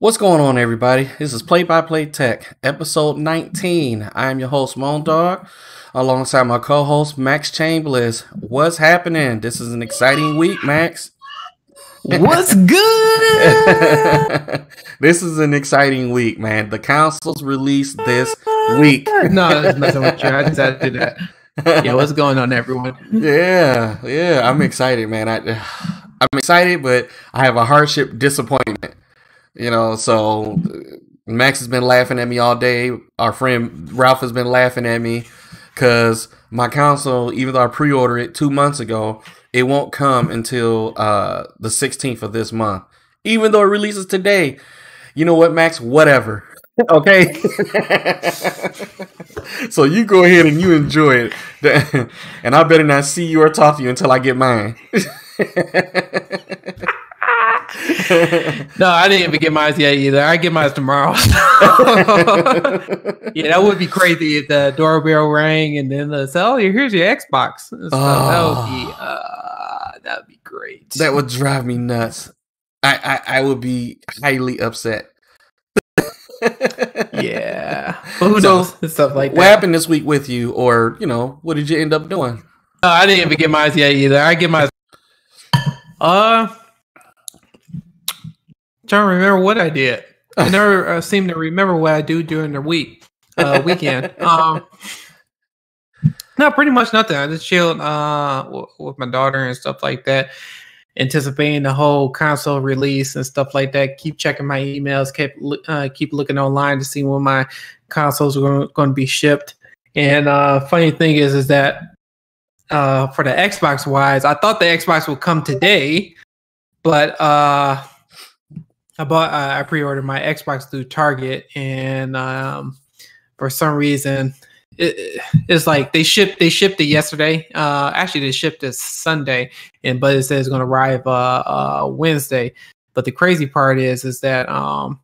What's going on, everybody? This is Play by Play Tech, episode 19. I am your host, Moandogg, alongside my co host, Max Chambliss. What's happening? This is an exciting week, Max. What's good? this is an exciting week, man. The council's released this week. no, I was messing with you. I just had to do that. Yeah, what's going on, everyone? Yeah, yeah, I'm excited, man. I, I'm excited, but I have a hardship disappointment. You know, so Max has been laughing at me all day. Our friend Ralph has been laughing at me because my console, even though I pre-ordered it two months ago, it won't come until uh, the 16th of this month. Even though it releases today. You know what, Max? Whatever. Okay. so you go ahead and you enjoy it. and I better not see you or talk to you until I get mine. no, I didn't even get mine yet either. I get mine tomorrow. yeah, that would be crazy if the doorbell rang and then the oh, here's your Xbox. So oh. That would be uh, that would be great. That would drive me nuts. I I, I would be highly upset. yeah. who so, knows? Stuff like that. What happened this week with you, or you know, what did you end up doing? No, I didn't even get mine yet either. I get my uh trying to remember what I did. I never uh, seem to remember what I do during the week, uh, weekend. um, no, pretty much nothing. I just chilled uh, w- with my daughter and stuff like that, anticipating the whole console release and stuff like that. Keep checking my emails, keep uh, keep looking online to see when my consoles are going to be shipped. And uh, funny thing is, is that uh, for the Xbox wise, I thought the Xbox would come today, but uh, I bought uh, I pre-ordered my Xbox through Target, and um, for some reason, it, it's like they shipped they shipped it yesterday. Uh, actually, they shipped it Sunday, and but it says it's going to arrive uh, uh, Wednesday. But the crazy part is is that um,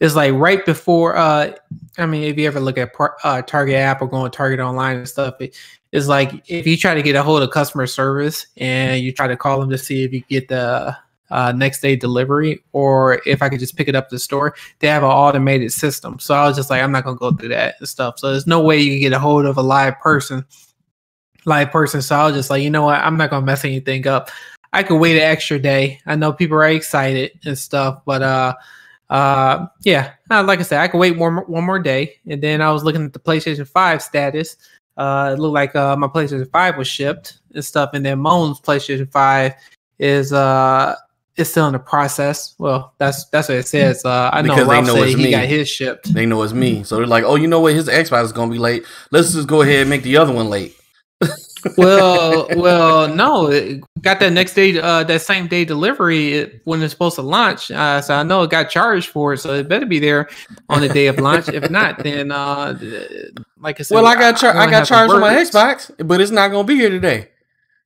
it's like right before. Uh, I mean, if you ever look at par- uh, Target app or going Target online and stuff, it, it's like if you try to get a hold of customer service and you try to call them to see if you get the uh, next day delivery, or if I could just pick it up at the store. They have an automated system, so I was just like, I'm not gonna go through that and stuff. So there's no way you can get a hold of a live person, live person. So I was just like, you know what, I'm not gonna mess anything up. I could wait an extra day. I know people are excited and stuff, but uh, uh, yeah, uh, like I said, I could wait one one more day, and then I was looking at the PlayStation Five status. Uh, it looked like uh, my PlayStation Five was shipped and stuff, and then Moan's PlayStation Five is uh it's still in the process. Well, that's that's what it says. Uh, I know because Ralph they know it's he me. got his shipped. They know it's me, so they're like, "Oh, you know what? His Xbox is gonna be late. Let's just go ahead and make the other one late." well, well, no, it got that next day, uh, that same day delivery when it's supposed to launch. Uh, so I know it got charged for it, so it better be there on the day of launch. if not, then uh, like I said, well, I got char- I, I got charged on my Xbox, but it's not gonna be here today,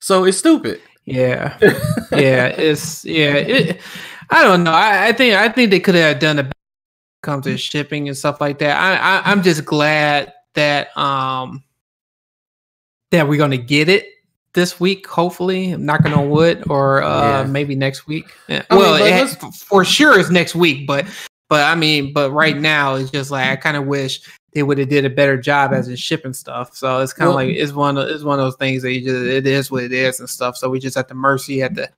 so it's stupid. Yeah, yeah, it's yeah. It, I don't know. I, I think I think they could have done a comes to shipping and stuff like that. I, I I'm just glad that um that we're gonna get it this week. Hopefully, I'm knocking on wood, or uh yeah. maybe next week. I well, mean, it, for sure it's next week, but but I mean, but right now it's just like I kind of wish they would have did a better job as in shipping stuff. So it's kind of well, like it's one of it's one of those things that you just it is what it is and stuff. So we just at the mercy at the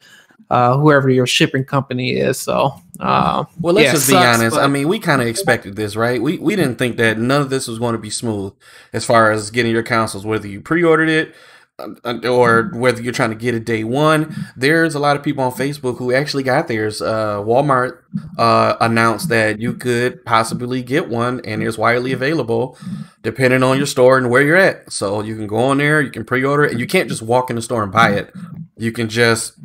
uh, whoever your shipping company is. So uh, well, let's yeah, just be sucks, honest. I mean, we kind of expected this, right? We we didn't think that none of this was going to be smooth as far as getting your consoles, whether you pre-ordered it or whether you're trying to get it day one. There's a lot of people on Facebook who actually got theirs. Uh, Walmart uh, announced that you could possibly get one, and it's widely available depending on your store and where you're at. So you can go on there, you can pre-order it, and you can't just walk in the store and buy it. You can just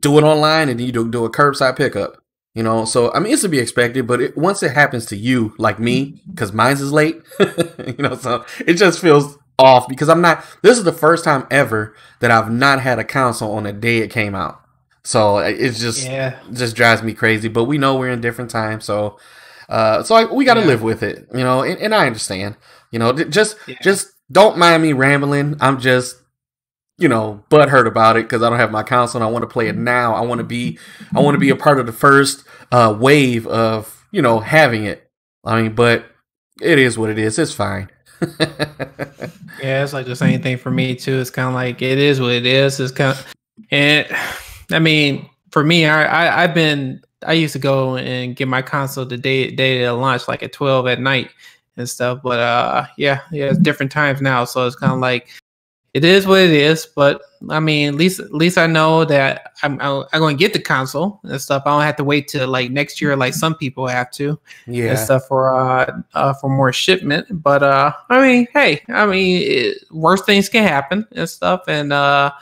do it online, and you do, do a curbside pickup. You know, so I mean, it's to be expected, but it, once it happens to you, like me, because mine's is late, you know, so it just feels off because I'm not. This is the first time ever that I've not had a console on the day it came out. So it's just yeah. just drives me crazy. But we know we're in different times, so uh, so I, we got to yeah. live with it, you know. And, and I understand, you know. Just yeah. just don't mind me rambling. I'm just you know, butthurt about it because I don't have my console and I want to play it now. I want to be, I want to be a part of the first uh, wave of, you know, having it. I mean, but it is what it is. It's fine. Yeah, it's like the same thing for me too. It's kind of like it is what it is. It's kind of, and I mean, for me, I, I I've been I used to go and get my console the day day of launch, like at twelve at night and stuff. But uh, yeah, yeah, it's different times now, so it's kind of like it is what it is. But I mean, at least at least I know that I'm I'm, I'm going to get the console and stuff. I don't have to wait till like next year, like some people have to. Yeah, and stuff for uh, uh for more shipment. But uh, I mean, hey, I mean, it, worst things can happen and stuff, and uh.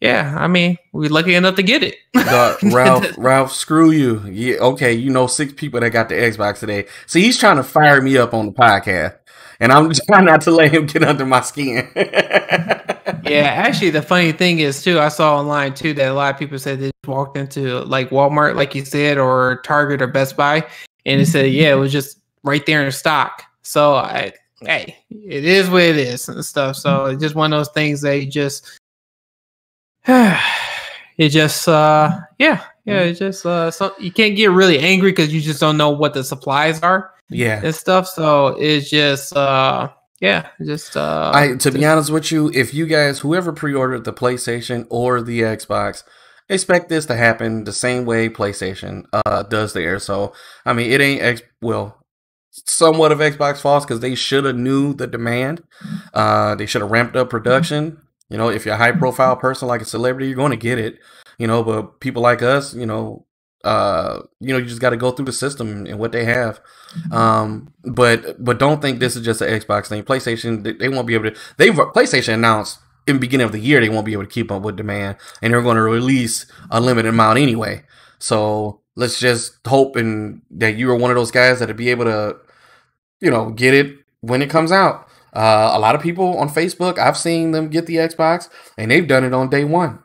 Yeah, I mean, we're lucky enough to get it. Ralph, Ralph, screw you. Yeah, okay, you know six people that got the Xbox today. See, he's trying to fire me up on the podcast and I'm trying not to let him get under my skin. yeah, actually, the funny thing is too, I saw online too that a lot of people said they walked into like Walmart, like you said, or Target or Best Buy, and it said, yeah, it was just right there in stock. So I, hey, it is what it is and stuff. So it's just one of those things that you just, it just, uh, yeah, yeah, it just, uh, so you can't get really angry because you just don't know what the supplies are yeah. and stuff so it's just uh yeah just uh i to be honest with you if you guys whoever pre-ordered the playstation or the xbox expect this to happen the same way playstation uh does there so i mean it ain't x well somewhat of xbox fault because they should have knew the demand uh they should have ramped up production you know if you're a high profile person like a celebrity you're going to get it you know but people like us you know uh you know you just got to go through the system and what they have. Um but but don't think this is just an xbox thing. Playstation they, they won't be able to they playstation announced in the beginning of the year they won't be able to keep up with demand and they're going to release a limited amount anyway. So let's just hope and that you are one of those guys that'll be able to you know get it when it comes out. Uh, a lot of people on facebook i've seen them get the xbox and they've done it on day one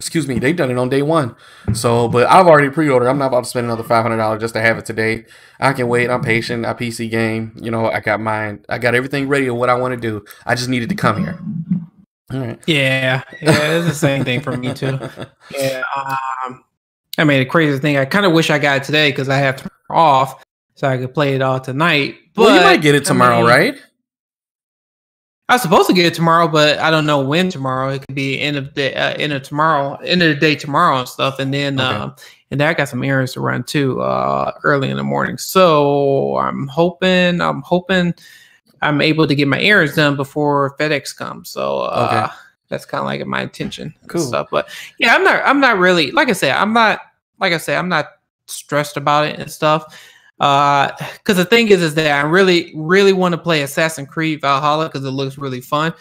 excuse me, they've done it on day one. So, but I've already pre-ordered. I'm not about to spend another five hundred dollars just to have it today. I can wait. I'm patient. I PC game. You know, I got mine. I got everything ready of what I want to do. I just needed to come here. All right. Yeah, yeah, it's the same thing for me too. Yeah. Um, I mean, the craziest thing. I kind of wish I got it today because I have to off so I could play it all tonight. But well, you might get it tomorrow, I mean, right? I was supposed to get it tomorrow, but I don't know when tomorrow. It could be end of the uh, end of tomorrow, end of the day tomorrow and stuff. And then okay. um, and then I got some errands to run too uh, early in the morning. So I'm hoping I'm hoping I'm able to get my errands done before FedEx comes. So uh, okay. that's kind of like my intention. Cool. stuff. But yeah, I'm not I'm not really like I said I'm not like I said I'm not stressed about it and stuff. Uh, because the thing is, is that I really, really want to play Assassin's Creed Valhalla because it looks really fun.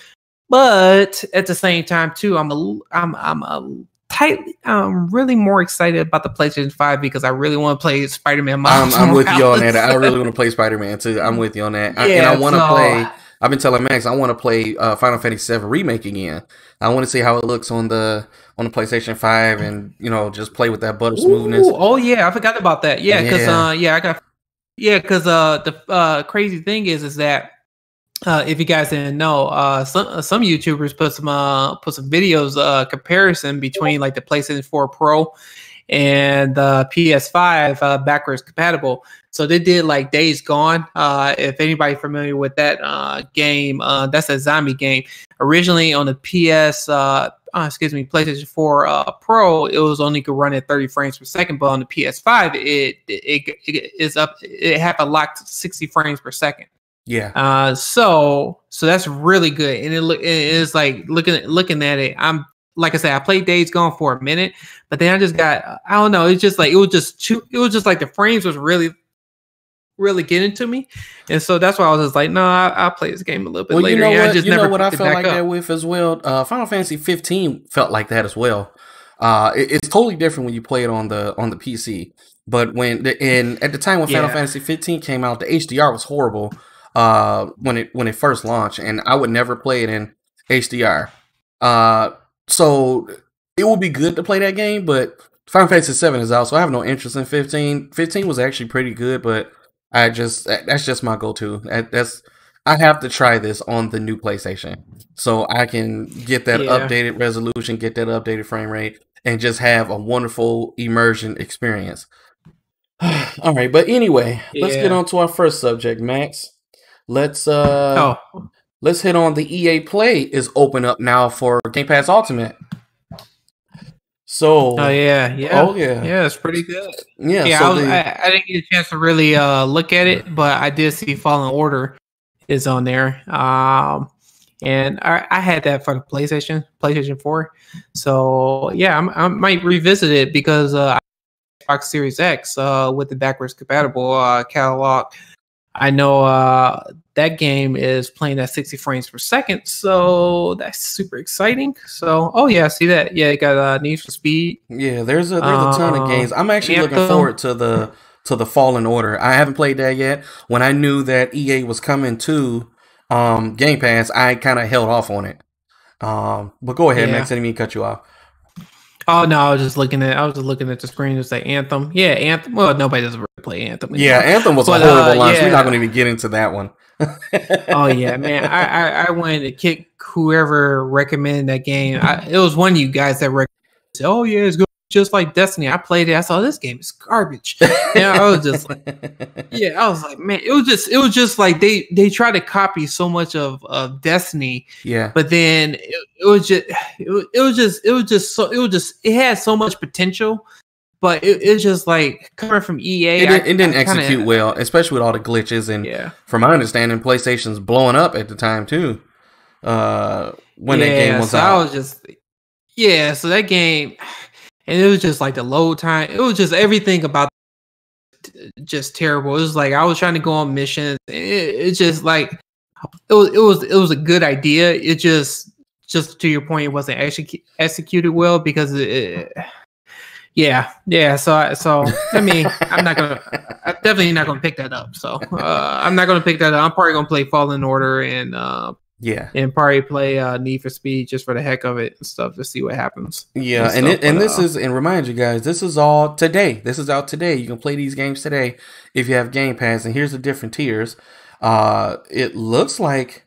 But at the same time, too, I'm a, I'm, I'm a tightly, I'm really more excited about the PlayStation Five because I really want to play Spider-Man. I'm, I'm with you on that. I really want to play Spider-Man too. I'm with you on that, I, and I want to so, play. I've been telling Max I want to play uh, Final Fantasy VII remake again. I want to see how it looks on the on the PlayStation Five, and you know, just play with that butter smoothness. Ooh, oh yeah, I forgot about that. Yeah, because yeah. Uh, yeah, I got yeah, because uh, the uh, crazy thing is, is that uh, if you guys didn't know, uh, some uh, some YouTubers put some uh, put some videos uh, comparison between like the PlayStation 4 Pro and the PS5 uh, backwards compatible. So they did like Days Gone. Uh, if anybody familiar with that uh, game, uh, that's a zombie game. Originally on the PS, uh, uh, excuse me, PlayStation 4 uh, Pro, it was only could run at 30 frames per second, but on the PS5, it it, it is up. It have a locked 60 frames per second. Yeah. Uh, so so that's really good, and it look it is like looking looking at it. I'm like I said, I played Days Gone for a minute, but then I just got I don't know. It's just like it was just too. It was just like the frames was really really getting to me, and so that's why I was just like, no, I, will play this game a little bit well, later. You know what? I just you know what I felt like up. that with as well. Uh, Final Fantasy 15 felt like that as well. Uh, it, it's totally different when you play it on the on the PC. But when the, and at the time when Final. Fantasy 15 came out, the HDR was horrible. Uh, when it when it first launched, and I would never play it in HDR. Uh, so it would be good to play that game, but Final Fantasy 7 is out, so I have no interest in 15. 15 was actually pretty good, but I just that's just my go-to. That's I have to try this on the new PlayStation so I can get that Yeah. updated resolution, get that updated frame rate, and just have a wonderful immersion experience. All right, but anyway, let's get on to our first subject, Max. Let's uh oh, let's hit on the EA Play is open up now for Game Pass Ultimate. So oh yeah, yeah, oh yeah. yeah. It's pretty good. Yeah, Yeah, so I, was, the- I, I didn't get a chance to really uh, look at it, but I did see Fallen Order is on there. Um, and I, I had that for the PlayStation, PlayStation Four. So yeah, I'm, I might revisit it because uh, Xbox Series X uh, with the backwards compatible uh, catalog. I know uh, that game is playing at 60 frames per second, so that's super exciting. So, oh yeah, see that? Yeah, it got uh, Need for Speed. Yeah, there's a there's a ton of Uh, games. I'm actually looking forward to the to the Fallen Order. I haven't played that yet. When I knew that EA was coming to um Game Pass, I kind of held off on it. Um, but go ahead, Yeah. Max. I didn't mean to cut you off. Oh no, I was just looking at I was just looking at the screen. It's like Anthem. Yeah, Anthem. Well, nobody really play Anthem. Yeah. Anthem was But, a horrible uh, launch. We're not going to even get into that one. oh yeah, man. I, I I wanted to kick whoever recommended that game. I, it was one of you guys that recommended. said, Oh yeah, it's good, just like Destiny. I played it. I saw this game is garbage. Yeah, I was just like, yeah. I was like, man, it was just it was just like they they try to copy so much of of Destiny yeah, but then it, it was just it, it was just it was just so it was just it had so much potential but it, it's just like coming from ea it, I- didn't- it didn't I kinda- execute well, especially with all the glitches and yeah. from my understanding, PlayStation's blowing up at the time too. Uh, when that game was so out, i was just yeah so that game and it was just like the load time it was just everything about just terrible. It was like i was trying to go on missions it, it's just like it was it was it was a good idea. It just just to your point it wasn't actually executed well because it, yeah yeah so I- so i mean i'm not gonna i'm definitely not gonna pick that up so uh i'm not gonna pick that up i'm probably gonna play fallen order and uh yeah, and probably play uh need for speed just for the heck of it and stuff to see what happens Yeah, and and it, and but, this uh, is and remind you guys, this is all today. This is out today. You can play these games today if you have Game Pass. And here's the different tiers. Uh, it looks like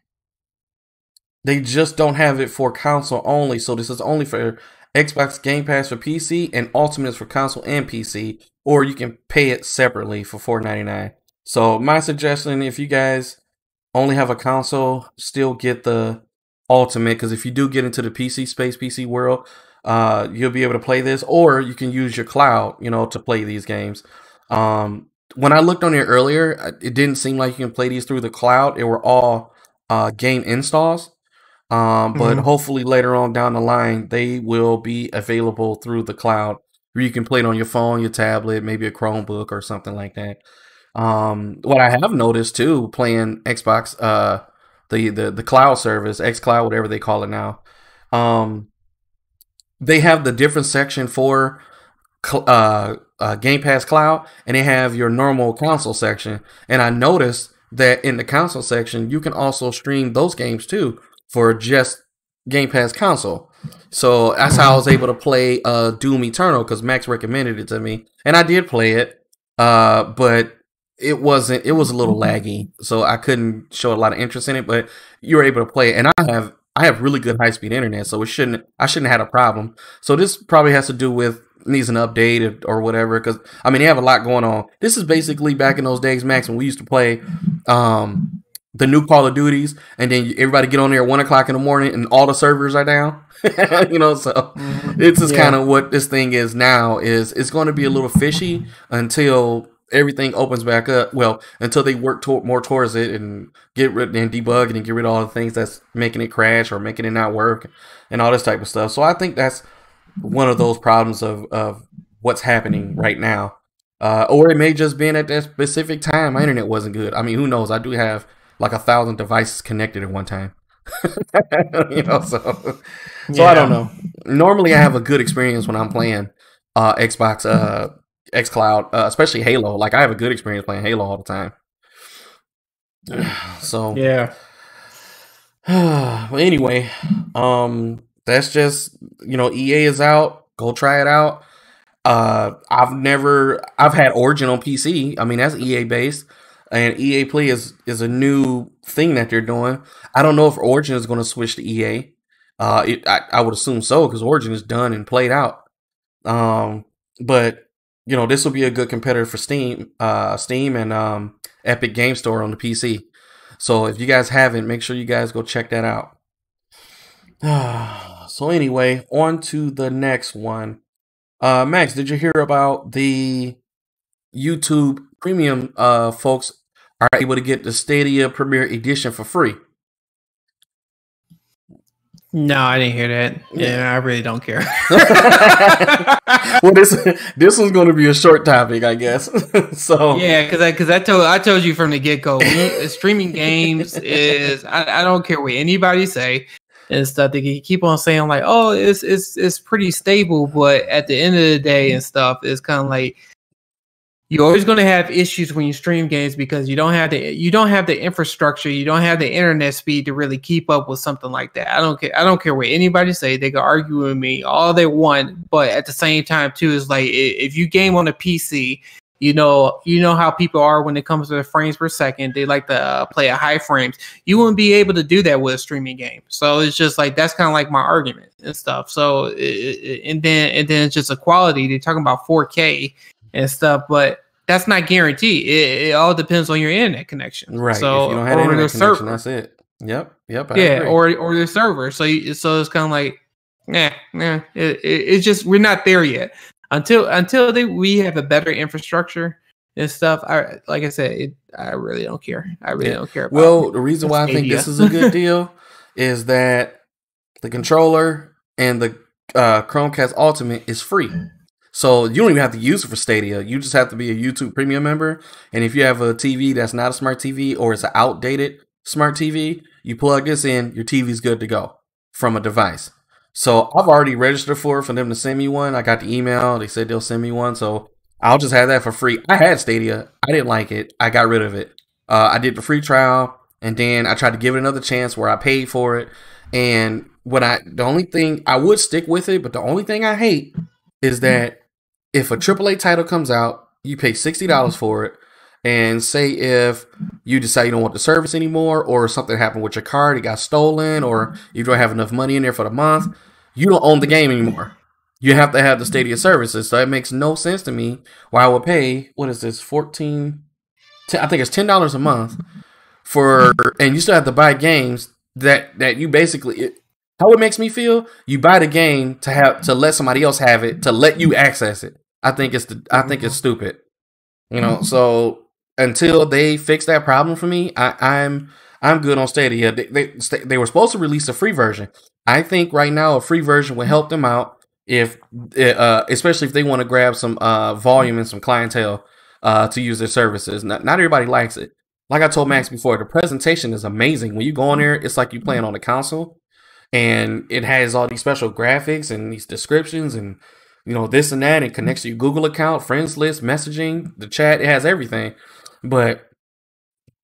they just don't have it for console only. So this is only for Xbox Game Pass for PC and Ultimate is for console and PC. Or you can pay it separately for four ninety nine. So my suggestion, if you guys only have a console, still get the Ultimate because if you do get into the PC space, PC world, uh, you'll be able to play this, or you can use your cloud, you know, to play these games. Um, when I looked on here earlier, it didn't seem like you can play these through the cloud. It were all uh, game installs. Um, but Mhm. hopefully later on down the line, they will be available through the cloud where you can play it on your phone, your tablet, maybe a Chromebook or something like that. Um, what I have noticed too, playing Xbox, uh, the the the cloud service, X Cloud, whatever they call it now, um, they have the different section for uh, uh, Game Pass Cloud, and they have your normal console section. And I noticed that in the console section, you can also stream those games too for just Game Pass console. So that's how I was able to play uh, Doom Eternal because Max recommended it to me, and I did play it. Uh, but it wasn't. It was a little laggy, so I couldn't show a lot of interest in it. But you were able to play it, and I have I have really good high speed internet, so it shouldn't I shouldn't have had a problem. So this probably has to do with needs an update or, or whatever. Because I mean, they have a lot going on. This is basically back in those days, Max, when we used to play um, the new Call of Duties, and then everybody get on there at one o'clock in the morning, and all the servers are down. you know, so it's just Yeah. kind of what this thing is now. Is it's going to be a little fishy until everything opens back up. Well, until they work to- more towards it and get rid and debug and get rid of all the things that's making it crash or making it not work and all this type of stuff. So I think that's one of those problems of of what's happening right now. Uh, or it may just been at that specific time my internet wasn't good. I mean, who knows? I do have like a thousand devices connected at one time. you know, so so I don't know. Normally, I have a good experience when I'm playing uh, Xbox, uh, X Cloud, uh, especially Halo. Like I have a good experience playing Halo all the time. So Yeah. well, anyway, um, that's just you know, EA is out. Go try it out. Uh, I've never, I've had Origin on PC. I mean, that's EA based. And EA Play is is a new thing that they're doing. I don't know if Origin is going to switch to EA. Uh, it, I, I would assume so because Origin is done and played out. Um, but you know, this will be a good competitor for Steam, uh, Steam and um, Epic Game Store on the PC. So if you guys haven't, make sure you guys go check that out. so anyway, on to the next one. Uh, Max, did you hear about the YouTube Premium uh, folks are able to get the Stadia Premier Edition for free? No, I didn't hear that. Yeah, I really don't care. well, this this one's going to be a short topic, I guess. so yeah, because I because I told I told you from the get go, streaming games is I, I don't care what anybody say and stuff. They keep on saying like, oh, it's it's it's pretty stable, but at the end of the day and stuff, it's kind of like you're always going to have issues when you stream games because you don't have the you don't have the infrastructure, you don't have the internet speed to really keep up with something like that. I don't care. I don't care what anybody say. They can argue with me all they want, but at the same time, too, is like if you game on a PC, you know, you know how people are when it comes to the frames per second. They like to uh, play at high frames. You wouldn't be able to do that with a streaming game. So it's just like that's kind of like my argument and stuff. So it, and then and then it's just a quality. They're talking about 4K and stuff, but that's not guaranteed. It, it all depends on your internet connection. Right. So if you don't have internet connection, server. that's it. Yep. Yep. I yeah. Agree. Or or the server. So you, so it's kind of like, yeah, yeah. It, it, it's just we're not there yet. Until until they, we have a better infrastructure and stuff. I like I said, it, I really don't care. I really yeah. don't care. well, the reason why I think this is a good deal is that the controller and the uh, Chromecast Ultimate is free. So you don't even have to use it for Stadia. You just have to be a YouTube Premium member. And if you have a TV that's not a smart TV or it's an outdated smart TV, you plug this in, your TV's good to go from a device. So I've already registered for it for them to send me one. I got the email. They said they'll send me one. So I'll just have that for free. I had Stadia. I didn't like it. I got rid of it. Uh, I did the free trial and then I tried to give it another chance where I paid for it. And what I, the only thing I would stick with it, but the only thing I hate is that if a AAA title comes out, you pay sixty dollars mm-hmm. for it, and say if you decide you don't want the service anymore, or something happened with your card, it got stolen, or you don't have enough money in there for the month, you don't own the game anymore. You have to have the Stadia services. So it makes no sense to me why I would pay what is this 14 10, I think it's ten dollars a month for and you still have to buy games that that you basically how it makes me feel you buy the game to have to let somebody else have it to let you access it I think it's the, I think it's mm-hmm. stupid. You know, so until they fix that problem for me, I, I'm I'm good on Stadia. They, they they were supposed to release a free version. I think right now a free version would help them out if, uh, especially if they want to grab some uh, volume and some clientele uh, to use their services. Not, not everybody likes it. Like I told Max before, the presentation is amazing. When you go on there, it's like you playing on a console, and it has all these special graphics and these descriptions and you know, this and that. It connects to your Google account, friends list, messaging, the chat. It has everything. But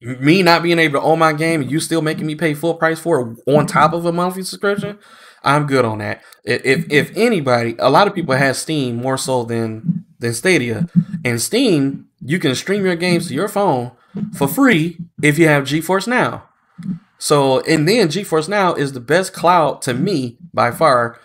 me not being able to own my game and you still making me pay full price for it on top of a monthly subscription, I'm good on that. If if anybody, a lot of people have Steam more so than than Stadia, and Steam you can stream your games to your phone for free if you have GeForce Now. So and then GeForce Now is the best cloud to me by far,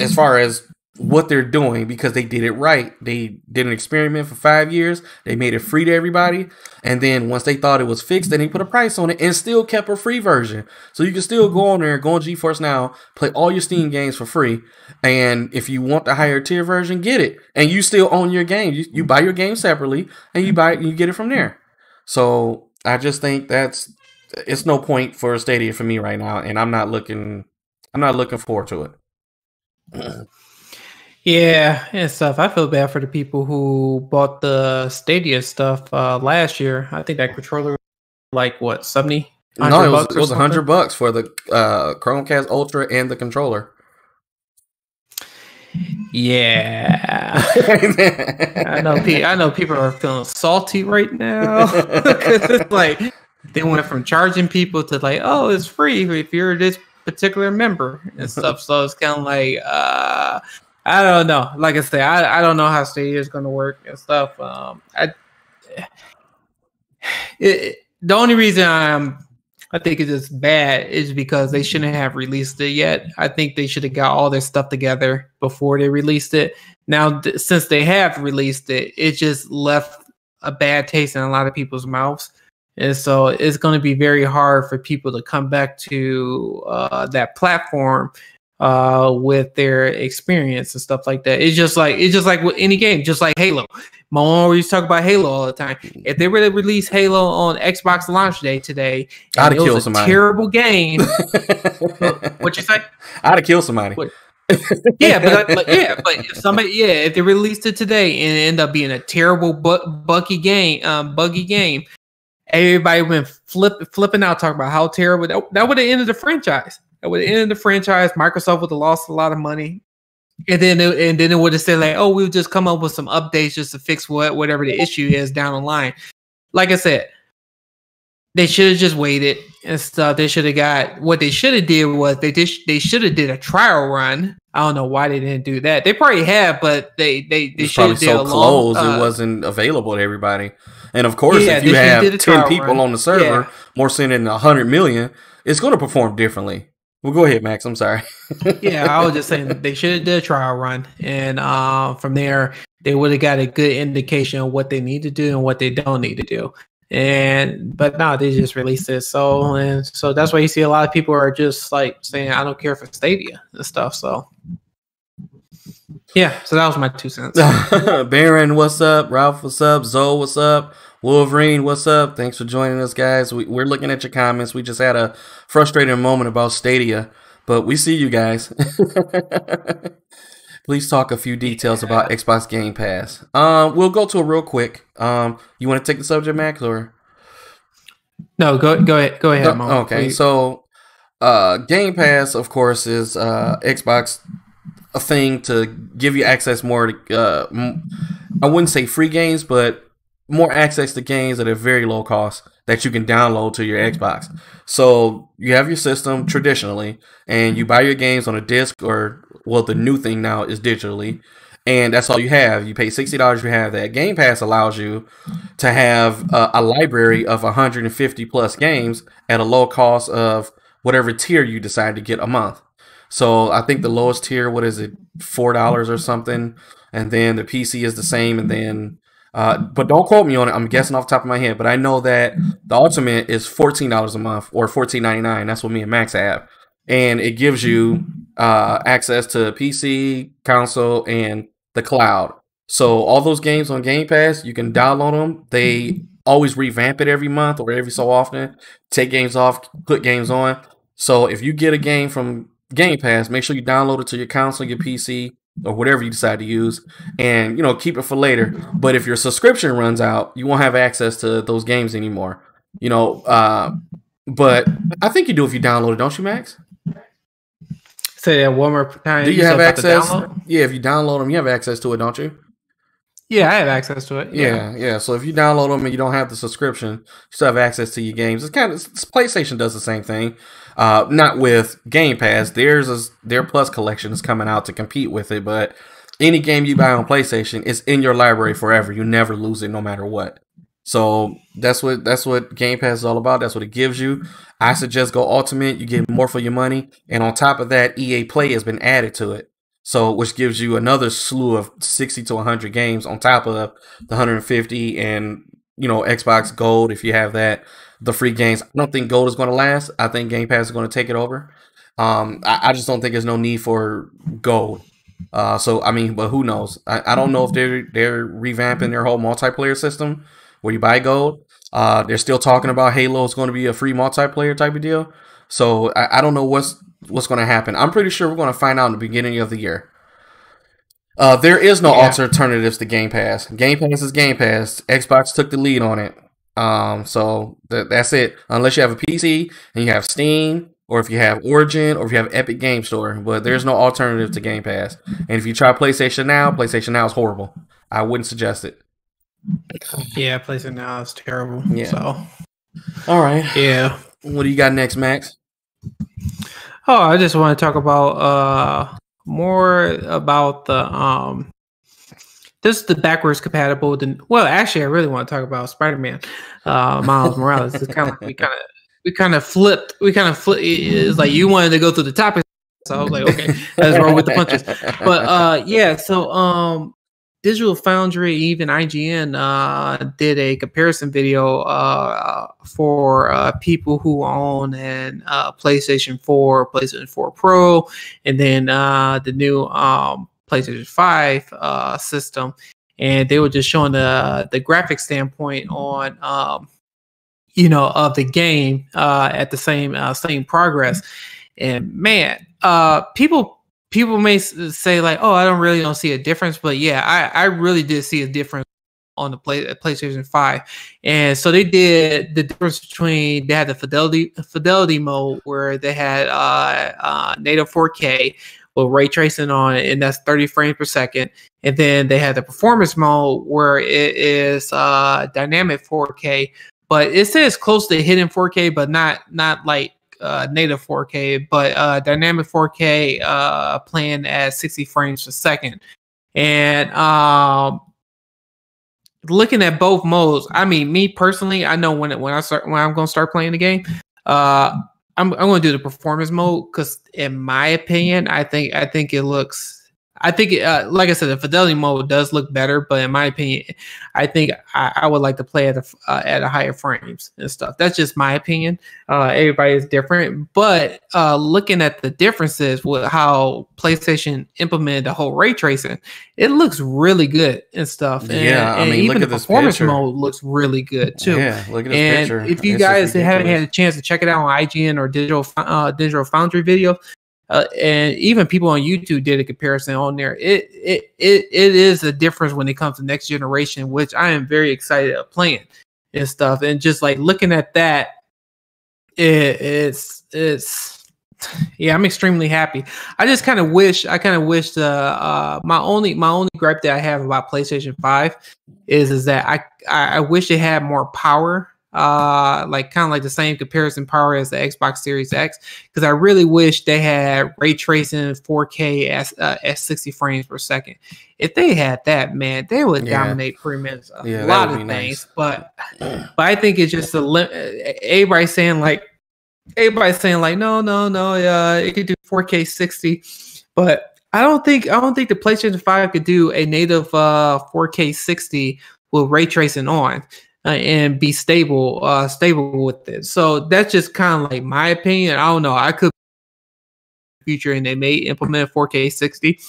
as far as what they're doing because they did it right. They did an experiment for five years. They made it free to everybody. And then once they thought it was fixed, then they put a price on it and still kept a free version. So you can still go on there, go on GeForce Now, play all your Steam games for free. And if you want the higher tier version, get it. And you still own your game. You, you buy your game separately and you buy it, you get it from there. So I just think that's it's no point for a Stadia for me right now. And I'm not looking I'm not looking forward to it. Yeah, and stuff. I feel bad for the people who bought the Stadia stuff uh, last year. I think that controller, like what, seventy? No, it was it was hundred bucks for the uh, Chromecast Ultra and the controller. Yeah, I know. I know people are feeling salty right now because it's like they went from charging people to like, oh, it's free if you're this particular member and stuff. So it's kind of like, uh, I don't know. Like I say, I, I don't know how Stadia is going to work and stuff. Um, I it, the only reason I'm I think it's just bad is because they shouldn't have released it yet. I think they should have got all their stuff together before they released it. Now, th- since they have released it, it just left a bad taste in a lot of people's mouths. And so it's going to be very hard for people to come back to uh, that platform uh, with their experience and stuff like that. It's just like it's just like with any game, just like Halo. My mom always talk about Halo all the time. If they were to release Halo on Xbox launch day today, I'd it kill somebody. terrible game. what you say? I'd have killed somebody. What? yeah, but, but yeah, but if somebody, yeah, if they released it today and it end up being a terrible bu- buggy game, um, buggy game, everybody went flip flipping out talking about how terrible that, that would have ended the franchise. That would have ended the franchise. Microsoft would have lost a lot of money, and then it, and then it would have said like, oh, we'll just come up with some updates just to fix what whatever the issue is down the line. Like I said, they should have just waited and stuff. They should have got what they should have did was they did they should have did a trial run. I don't know why they didn't do that. They probably have, but they they they should have did so a long, close uh, it wasn't available to everybody. And of course, Yeah, if you have ten people on the server, Yeah. more than a hundred million, it's going to perform differently. Well, go ahead, Max. I'm sorry. yeah, I was just saying they should have did a trial run, and uh, from there they would have got a good indication of what they need to do and what they don't need to do. And but no, they just released it. So and so that's why you see a lot of people are just like saying, "I don't care for Stadia and stuff." So yeah, so that was my two cents. Baron, what's up? Ralph, what's up? Zoe, what's up? Wolverine, what's up? Thanks for joining us, guys. We, we're looking at your comments. We just had a frustrating moment about Stadia, but we see you guys. Please talk a few details about Xbox Game Pass. Um, we'll go to it real quick. Um, you want to take the subject, Max, or No, go go ahead, go ahead. Mo. okay? So, uh, Game Pass, of course, is uh, Xbox a thing to give you access more to. Uh, m- I wouldn't say free games, but more access to games at a very low cost that you can download to your Xbox. So you have your system traditionally, and you buy your games on a disc or well, the new thing now is digitally, and that's all you have. You pay sixty dollars, you have that. Game Pass allows you to have uh, a library of 150 plus games at a low cost of whatever tier you decide to get a month. So I think the lowest tier, what is it, four dollars or something, and then the PC is the same, and then. Uh, but don't quote me on it. I'm guessing off the top of my head, but I know that the ultimate is fourteen dollars a month or fourteen ninety nine. That's what me and Max have, and it gives you uh, access to PC, console, and the cloud. So all those games on Game Pass, you can download them. They always revamp it every month or every so often. Take games off, put games on. So if you get a game from Game Pass, make sure you download it to your console, your PC, or whatever you decide to use, and you know keep it for later. But if your subscription runs out, you won't have access to those games anymore. You know, uh, but I think you do if you download it, don't you, Max? Say that one more time. Do you said have access? Yeah, if you download them, you have access to it, don't you? Yeah, I have access to it. Yeah, yeah. So if you download them and you don't have the subscription, you still have access to your games. It's kind of PlayStation does the same thing. Uh, not with Game Pass. There's a, their Plus collection is coming out to compete with it, but any game you buy on PlayStation is in your library forever. You never lose it, no matter what. So that's what that's what Game Pass is all about. That's what it gives you. I suggest go Ultimate. You get more for your money, and on top of that, EA Play has been added to it. So which gives you another slew of sixty to one hundred games on top of the 150 and you know Xbox Gold if you have that the free games. I don't think Gold is going to last. I think Game Pass is going to take it over. Um, I, I just don't think there's no need for Gold. Uh, so I mean, but who knows? I, I don't know if they're they're revamping their whole multiplayer system where you buy Gold. Uh, they're still talking about Halo is going to be a free multiplayer type of deal. So I, I don't know what's what's going to happen. I'm pretty sure we're going to find out in the beginning of the year. Uh, there is no Yeah. alternatives to Game Pass. Game Pass is Game Pass. Xbox took the lead on it. Um, so th- that's it. Unless you have a PC and you have Steam, or if you have Origin, or if you have Epic Game Store, but there's no alternative to Game Pass. And if you try PlayStation Now, PlayStation Now is horrible. I wouldn't suggest it. Yeah, PlayStation Now is terrible. Yeah. So All right. yeah. What do you got next, Max? Oh, I just want to talk about uh more about the um this is the backwards compatible. The, well, actually, I really want to talk about Spider Man, uh, Miles Morales. It's kind of we kind of we kind of flipped. We kind of flipped. It's like you wanted to go through the topic, so I was like, okay, let's roll with the punches. But uh, yeah, so um, Digital Foundry, even IGN, uh, did a comparison video uh, for uh, people who own an uh, PlayStation 4, PlayStation 4 Pro, and then uh, the new um, PlayStation 5 uh, system. And they were just showing the the graphic standpoint on, um, you know, of the game at the same same progress. And man, people people may say like, "Oh, I don't really don't see a difference," but yeah, I I really did see a difference on the play PlayStation Five, and so they did the difference between they had the fidelity fidelity mode where they had uh, uh, native 4K with ray tracing on it, and that's 30 frames per second, and then they had the performance mode where it is uh, dynamic 4K, but it says close to hidden 4K, but not not like uh, native 4K, but uh, dynamic 4K uh, playing at 60 frames per second. And um, looking at both modes, I mean, me personally, I know when when I start when I'm going to start playing the game, uh, I'm I'm going to do the performance mode because, in my opinion, I think I think it looks I think, uh, like I said, the fidelity mode does look better, but in my opinion, I think I, I would like to play at a uh, at a higher frames and stuff. That's just my opinion. Uh, everybody is different, but uh, looking at the differences with how PlayStation implemented the whole ray tracing, it looks really good and stuff. And, yeah, I mean, even the performance picture. mode looks really good too. Yeah, look at this and picture. if you guys haven't had a chance to check it out on IGN or Digital uh, Digital Foundry video, uh, and even people on YouTube did a comparison on there. It, it it it is a difference when it comes to next generation, which I am very excited of playing and stuff. And just like looking at that, it, it's it's yeah, I'm extremely happy. I just kind of wish I kind of wish uh, uh my only my only gripe that I have about PlayStation Five is is that I I, I wish it had more power uh like kind of like the same comparison power as the Xbox Series X because I really wish they had ray tracing 4K at, uh, at 60 frames per second. If they had that, man, they would yeah. dominate much a yeah, lot of things. Nice. But but I think it's just a limit. Everybody saying like everybody's saying like no no no uh it could do 4K 60, but I don't think I don't think the PlayStation 5 could do a native uh 4K 60 with ray tracing on uh, and be stable, uh, stable with it. So that's just kind of like my opinion. I don't know. I could future and they may implement 4K 60,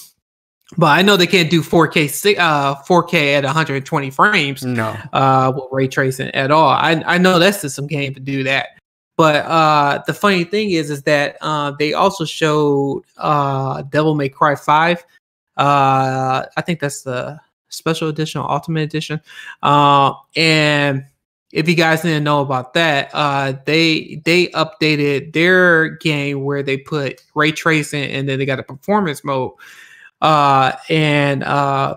but I know they can't do 4K uh 4K at 120 frames. No, uh, with ray tracing at all. I I know that's just some game to do that. But uh, the funny thing is, is that uh, they also showed uh, Devil May Cry Five. Uh, I think that's the special edition ultimate edition. Uh, and if you guys didn't know about that, uh, they they updated their game where they put ray tracing and then they got a performance mode. Uh, and uh,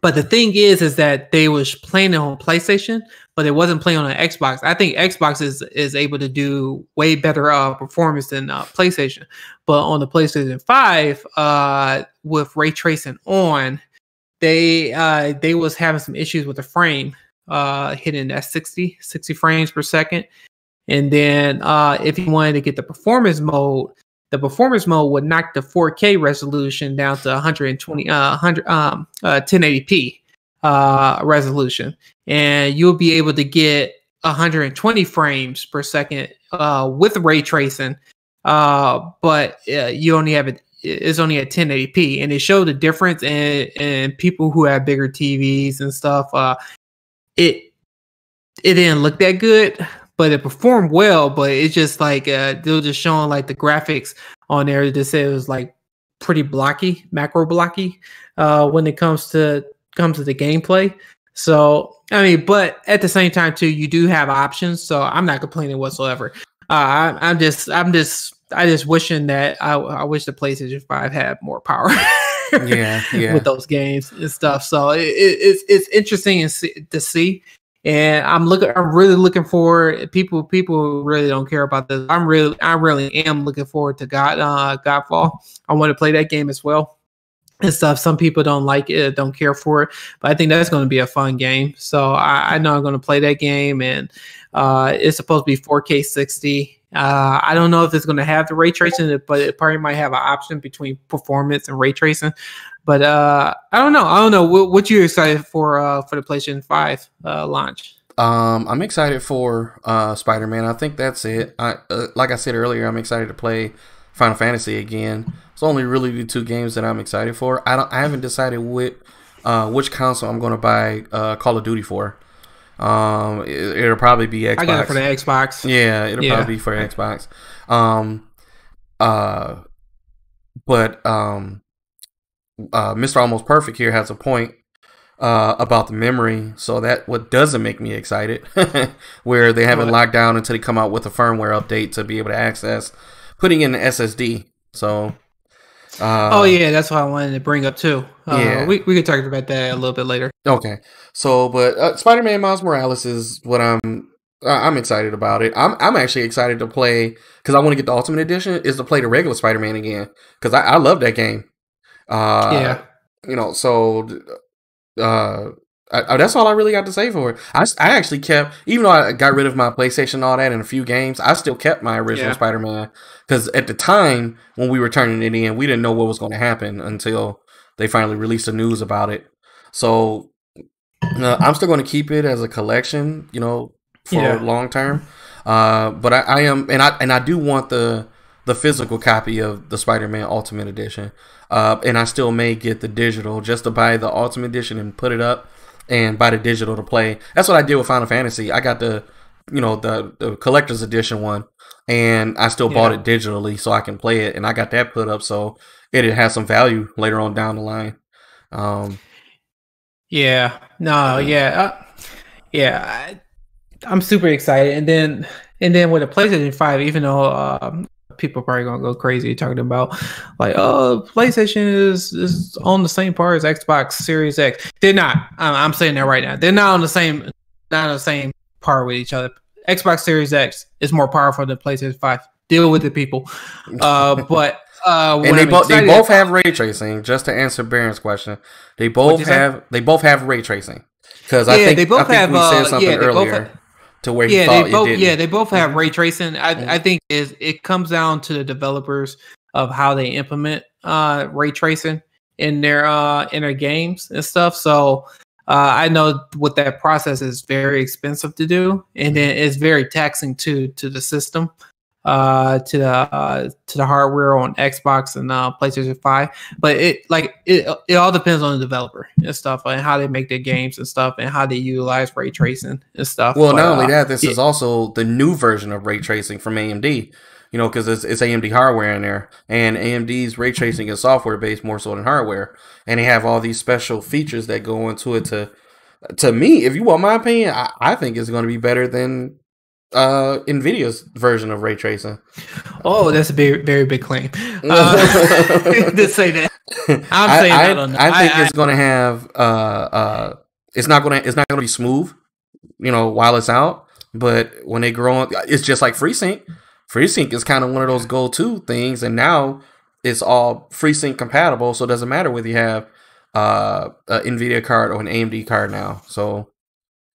but the thing is, is that they was playing it on PlayStation, but it wasn't playing on an Xbox. I think Xbox is is able to do way better uh, performance than uh, PlayStation. But on the PlayStation Five, uh, with ray tracing on, they uh they was having some issues with the frame uh hitting at 60 60 frames per second. And then uh if you wanted to get the performance mode the performance mode would knock the 4k resolution down to 120 uh 100 um uh 1080p uh resolution. And you'll be able to get 120 frames per second uh with ray tracing. Uh but uh, you only have it is only at 1080p and it showed the difference in, in people who have bigger TVs and stuff. Uh, it it didn't look that good, but it performed well. But it's just like uh, they were just showing like the graphics on there to say it was like pretty blocky, macro blocky uh, when it comes to comes to the gameplay. So I mean, but at the same time too, you do have options. So I'm not complaining whatsoever. Uh, I, I'm just I'm just I just wishing that I, I wish the PlayStation Five had more power. yeah, yeah, with those games and stuff. So it, it, it's it's interesting to see, and I'm looking. I'm really looking forward. People people really don't care about this. I'm really I really am looking forward to God uh, Godfall. I want to play that game as well. and stuff. Some people don't like it, don't care for it, but I think that's going to be a fun game. So I, I know I'm going to play that game, and uh, it's supposed to be 4K 60. Uh, I don't know if it's going to have the ray tracing, but it probably might have an option between performance and ray tracing. But uh, I don't know. I don't know what, what you excited for uh, for the PlayStation Five uh, launch. Um, I'm excited for uh, Spider Man. I think that's it. I like I said earlier, I'm excited to play Final Fantasy again. It's only really the two games that I'm excited for. I don't. I haven't decided what which console I'm going to buy Call of Duty for. Um, it, will probably be Xbox. I got it for the Xbox. Yeah, it'll yeah. probably be for Xbox. Um, uh, but um, uh, Mr. Almost Perfect here has a point uh, about the memory. So that what doesn't make me excited, where they haven't locked down until they come out with a firmware update to be able to access putting in the SSD. So. Uh, oh yeah, that's what I wanted to bring up too. Uh, yeah, we we could talk about that a little bit later. Okay, so but uh, Spider-Man Miles Morales is what I'm I'm excited about it. I'm I'm actually excited to play because I want to get the Ultimate Edition. Is to play the regular Spider-Man again because I, I love that game. Uh, yeah, you know, so uh, I, that's all I really got to say for it. I, I actually kept, even though I got rid of my PlayStation and all that in a few games, I still kept my original yeah. Spider Man because at the time when we were turning it in, we didn't know what was going to happen until they finally released the news about it. So uh, I'm still going to keep it as a collection, you know, for yeah. long term. Uh, but I, I am, and I and I do want the the physical copy of the Spider Man Ultimate Edition. Uh, and I still may get the digital just to buy the Ultimate Edition and put it up and buy the digital to play. That's what I did with Final Fantasy. I got the, you know, the, the collector's edition one, and I still yeah. bought it digitally so I can play it, and I got that put up so it has some value later on down the line. Um, yeah, no, yeah, uh, yeah, I, am super excited, and then and then with the PlayStation Five, even though um, people are probably gonna go crazy talking about like, oh, PlayStation is is on the same par as Xbox Series X. They're not. I'm, I'm saying that right now. They're not on the same not on the same par with each other. Xbox Series X is more powerful than PlayStation Five. Deal with it, people. Uh, but uh, and they both they both have ray tracing. Just to answer Baron's question, they both have say? they both have ray tracing. Because yeah, I think they both I think have. We said uh, something yeah, earlier to where yeah, they both yeah they both have ray tracing. I, mm-hmm. I think is it comes down to the developers of how they implement uh, ray tracing in their uh, in their games and stuff. So uh, I know what that process is very expensive to do, and then it's very taxing to to the system uh, to the uh, to the hardware on Xbox and uh, PlayStation Five. But it like it it all depends on the developer and stuff and how they make their games and stuff and how they utilize ray tracing and stuff. Well, but, not only uh, that, this is also the new version of ray tracing from AMD. You know, because it's, it's AMD hardware in there, and AMD's ray tracing is software based more so than hardware, and they have all these special features that go into it to to me, if you want my opinion, I, I think it's going to be better than uh Nvidia's version of ray tracing. Oh, that's a very very big claim. Uh, to say that. I'm saying I, that I, I think I, it's gonna have uh uh it's not gonna it's not gonna be smooth, you know, while it's out. But when they grow on it's just like FreeSync. FreeSync is kind of one of those go-to things, and now it's all FreeSync compatible, so it doesn't matter whether you have uh an Nvidia card or an AMD card now. So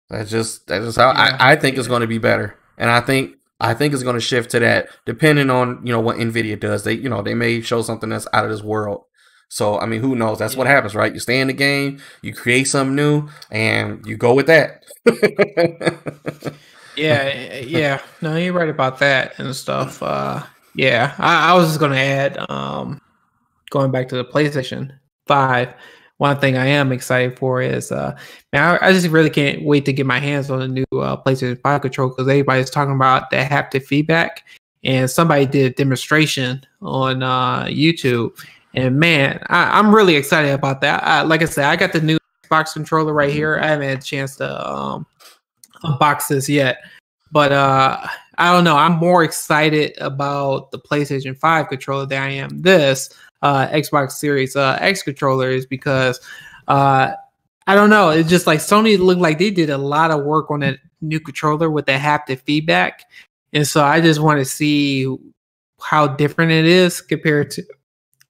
that's just that's just how yeah. I, I think it's going to be better and I think I think it's going to shift to that, depending on you know what Nvidia does. They you know they may show something that's out of this world. So I mean, who knows? That's yeah. what happens, right? You stay in the game, you create something new, and you go with that. yeah, yeah. No, you're right about that and stuff. Uh, yeah, I, I was just going to add, um, going back to the PlayStation Five one thing I am excited for is, uh, man, I, I just really can't wait to get my hands on the new uh, PlayStation 5 control because everybody's talking about the haptic feedback. And somebody did a demonstration on uh, YouTube. And man, I, am really excited about that. I, like I said, I got the new Xbox controller right here. I haven't had a chance to um, unbox this yet. But uh, I don't know. I'm more excited about the PlayStation 5 controller than I am this uh, Xbox Series uh, X controller is because uh, I don't know. It's just like Sony looked like they did a lot of work on that new controller with the haptic feedback, and so I just want to see how different it is compared to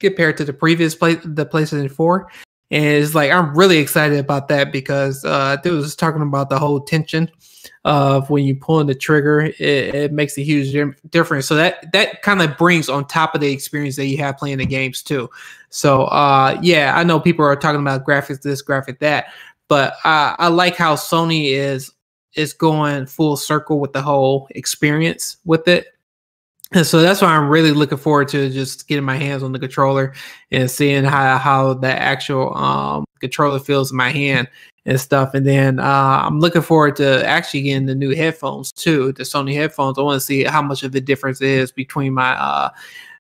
compared to the previous play the PlayStation 4. And it's like I'm really excited about that because uh was talking about the whole tension of when you pulling the trigger, it, it makes a huge difference. So that that kind of brings on top of the experience that you have playing the games too. So uh yeah, I know people are talking about graphics this, graphic that, but I, I like how Sony is is going full circle with the whole experience with it and so that's why I'm really looking forward to just getting my hands on the controller and seeing how how the actual um, controller feels in my hand and stuff. And then uh, I'm looking forward to actually getting the new headphones too, the Sony headphones. I want to see how much of a difference is between my uh,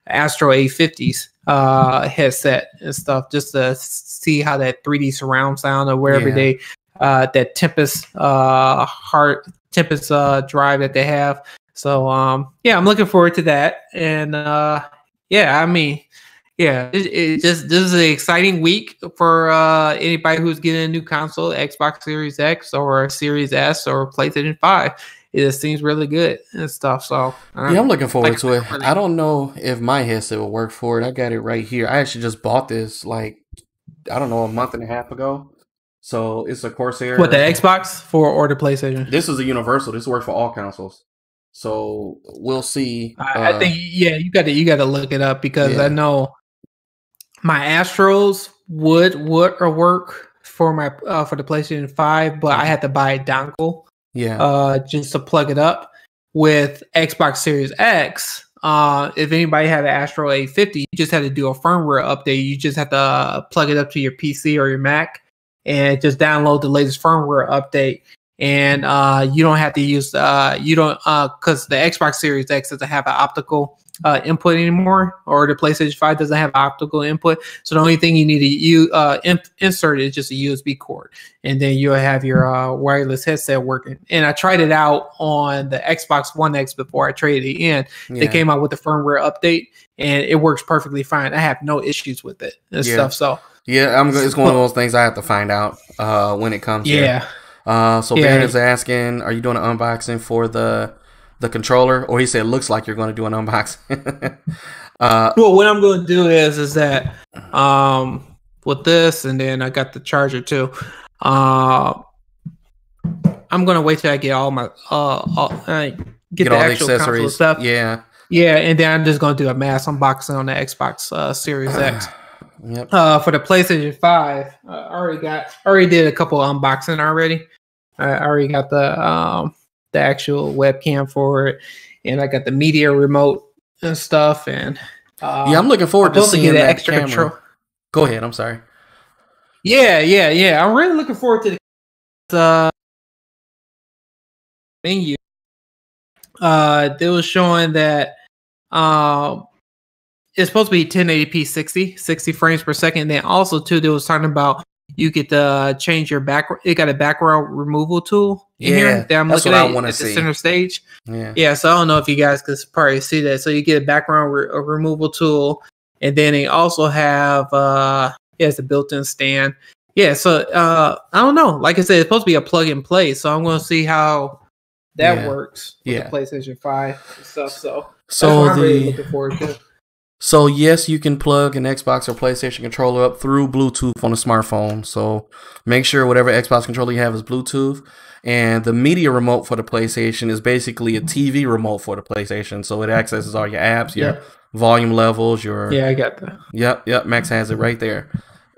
Astro A50s uh, headset and stuff, just to see how that 3D surround sound or wherever yeah. they uh, that Tempest uh, heart Tempest uh, drive that they have so um, yeah, I'm looking forward to that. And uh, yeah, I mean, yeah, it, it just this is an exciting week for uh, anybody who's getting a new console, Xbox Series X or Series S or PlayStation Five. It seems really good and stuff. So yeah, I'm looking forward like, to it. I don't know if my headset will work for it. I got it right here. I actually just bought this like I don't know a month and a half ago. So it's a Corsair. What the Xbox for or the PlayStation? This is a universal. This works for all consoles. So we'll see. I, uh, I think yeah, you got to you got to look it up because yeah. I know my Astros would would work for my uh, for the PlayStation Five, but I had to buy a dongle. Yeah. Uh, just to plug it up with Xbox Series X. Uh, if anybody had an Astro A50, you just had to do a firmware update. You just have to uh, plug it up to your PC or your Mac and just download the latest firmware update and uh, you don't have to use uh, you don't because uh, the Xbox Series X doesn't have an optical uh, input anymore, or the PlayStation Five doesn't have optical input. So the only thing you need to you uh, imp- insert is just a USB cord, and then you'll have your uh, wireless headset working. And I tried it out on the Xbox One X before I traded it in. Yeah. They came out with the firmware update, and it works perfectly fine. I have no issues with it and yeah. stuff. So yeah, I'm. It's one of those things I have to find out uh, when it comes. Yeah. Uh, so yeah. Ben is asking, are you doing an unboxing for the the controller? Or he said, looks like you're going to do an unboxing. uh, well, what I'm going to do is is that um, with this, and then I got the charger too. Uh, I'm going to wait till I get all my uh, all, get, get, the actual the accessories stuff. Yeah. Yeah, and then I'm just going to do a mass unboxing on the Xbox uh, Series X. Yep. Uh, for the PlayStation Five, uh, I already got, already did a couple unboxing already. I already got the um the actual webcam for it, and I got the media remote and stuff. And uh, yeah, I'm looking forward to seeing that extra camera. control. Go ahead. I'm sorry. Yeah, yeah, yeah. I'm really looking forward to the uh, menu. Uh, they was showing that um it's supposed to be 1080p 60 60 frames per second. And then also too they was talking about you get to change your background it got a background removal tool in yeah, here that I'm that's looking what at, I want to see. the center stage. Yeah. Yeah so I don't know if you guys could probably see that. So you get a background re- a removal tool and then they also have uh yeah it's a built-in stand. Yeah so uh I don't know. Like I said it's supposed to be a plug and play so I'm going to see how that yeah. works with yeah. the PlayStation 5 and stuff so so the, really looking forward to so yes, you can plug an Xbox or PlayStation controller up through Bluetooth on a smartphone. So make sure whatever Xbox controller you have is Bluetooth. And the media remote for the PlayStation is basically a TV remote for the PlayStation. So it accesses all your apps, your volume levels, your Yeah, I got that. Yep, yep. Max has it right there.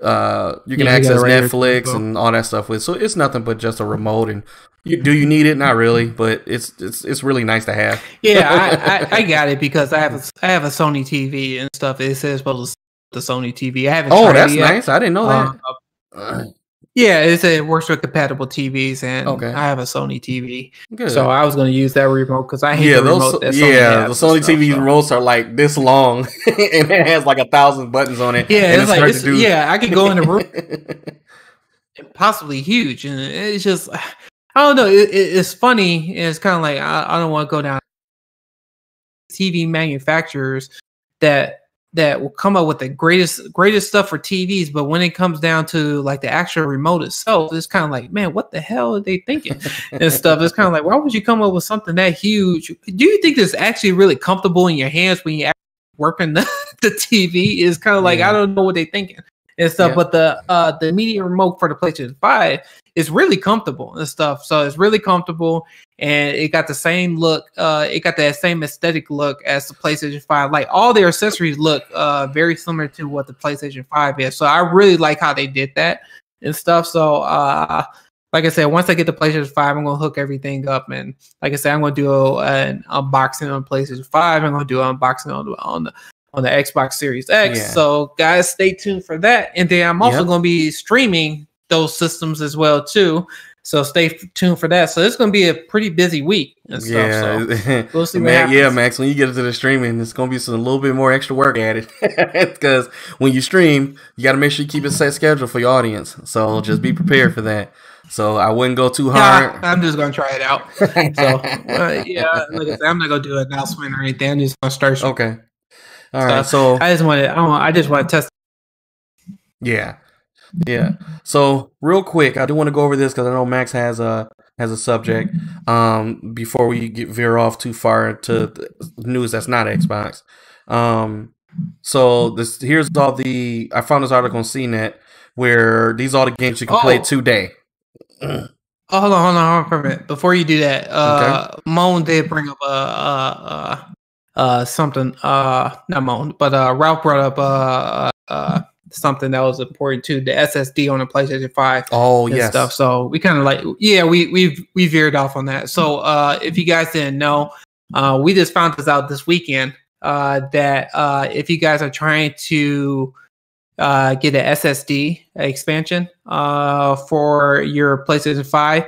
Uh, you can yeah, access right Netflix and all that stuff with. So it's nothing but just a remote and you, do you need it? Not really, but it's it's it's really nice to have. Yeah, I, I, I, got it because I have a, I have a Sony TV and stuff. It says supposed the Sony TV. I haven't. Oh, that's nice. I didn't know that. Uh, yeah, it says it works with compatible TVs, and okay. I have a Sony TV. Good. So I was going to use that remote because I hate yeah, the those, remote. yeah, the Sony TV so. remotes are like this long, and it has like a thousand buttons on it. Yeah, it's, it's like it's, yeah, I could go in the room. possibly huge, and it's just I don't know. It, it, it's funny. and It's kind of like I, I don't want to go down TV manufacturers that that will come up with the greatest greatest stuff for TVs, but when it comes down to like the actual remote itself, it's kind of like, man, what the hell are they thinking and stuff? It's kind of like, why would you come up with something that huge? Do you think it's actually really comfortable in your hands when you're working the, the TV is kind of like Yeah. I don't know what they're thinking and stuff. Yeah. But the uh the media remote for the PlayStation Five is really comfortable and stuff. So it's really comfortable and it got the same look. Uh, it got that same aesthetic look as the PlayStation Five. Like all their accessories look uh very similar to what the PlayStation Five is. So I really like how they did that and stuff. So uh. Like I said, once I get the PlayStation 5, I'm gonna hook everything up, and like I said, I'm gonna do a, an unboxing on PlayStation 5. I'm gonna do an unboxing on the on the on the Xbox Series X. Yeah. So guys, stay tuned for that. And then I'm also Yep. gonna be streaming those systems as well too. So stay tuned for that. So it's gonna be a pretty busy week and stuff. So Yeah, we'll see yeah. Max. When you get into the streaming, it's gonna be some a little bit more extra work added because when you stream, you got to make sure you keep a set schedule for your audience. So just be prepared for that. So I wouldn't go too Nah, hard. I'm just gonna try it out. So uh, yeah, like I said, I'm not gonna do an announcement or anything. I'm just gonna start. okay. All right. So I just want to. I just want to test. Yeah, yeah. So real quick, I do want to go over this because I know Max has a has a subject. Um, before we get veer off too far to the news that's not Xbox. Um, so this here's all the I found this article on CNET where these are all the games you can play Oh. today. Oh, hold on, hold on, hold on for a minute. Before you do that, uh, Moan did bring up uh, uh, uh, uh, something. Uh, not Moan, but uh, Ralph brought up uh, uh, something that was important too. The SSD on the PlayStation Five. Oh and yes. stuff. So we kind of like, yeah, we we we veered off on that. So uh, if you guys didn't know, uh, we just found this out this weekend uh, that uh, if you guys are trying to uh, get an SSD expansion uh, for your PlayStation Five,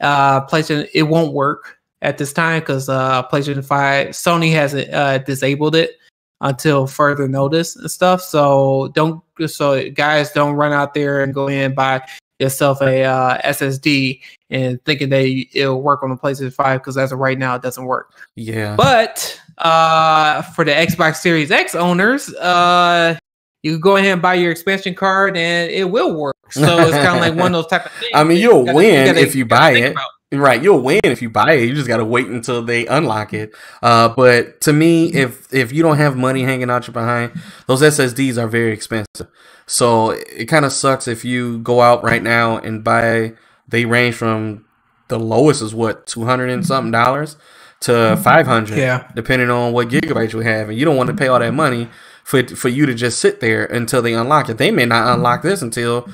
uh, PlayStation it won't work at this time because uh, PlayStation Five Sony hasn't uh, disabled it until further notice and stuff. So don't so guys don't run out there and go in and buy yourself a uh, SSD and thinking that it'll work on the PlayStation 5 because as of right now it doesn't work. Yeah. But uh, for the Xbox Series X owners, uh, you can go ahead and buy your expansion card and it will work. So it's kind of like one of those type of things. I mean, you'll gotta- win gotta- if you gotta buy it. about. Right, you'll win if you buy it. You just gotta wait until they unlock it. Uh, but to me, if if you don't have money hanging out your behind, those SSDs are very expensive. So it kind of sucks if you go out right now and buy. They range from the lowest is what two hundred and something dollars to five hundred, Yeah. depending on what gigabytes you have, and you don't want to pay all that money for for you to just sit there until they unlock it. They may not unlock this until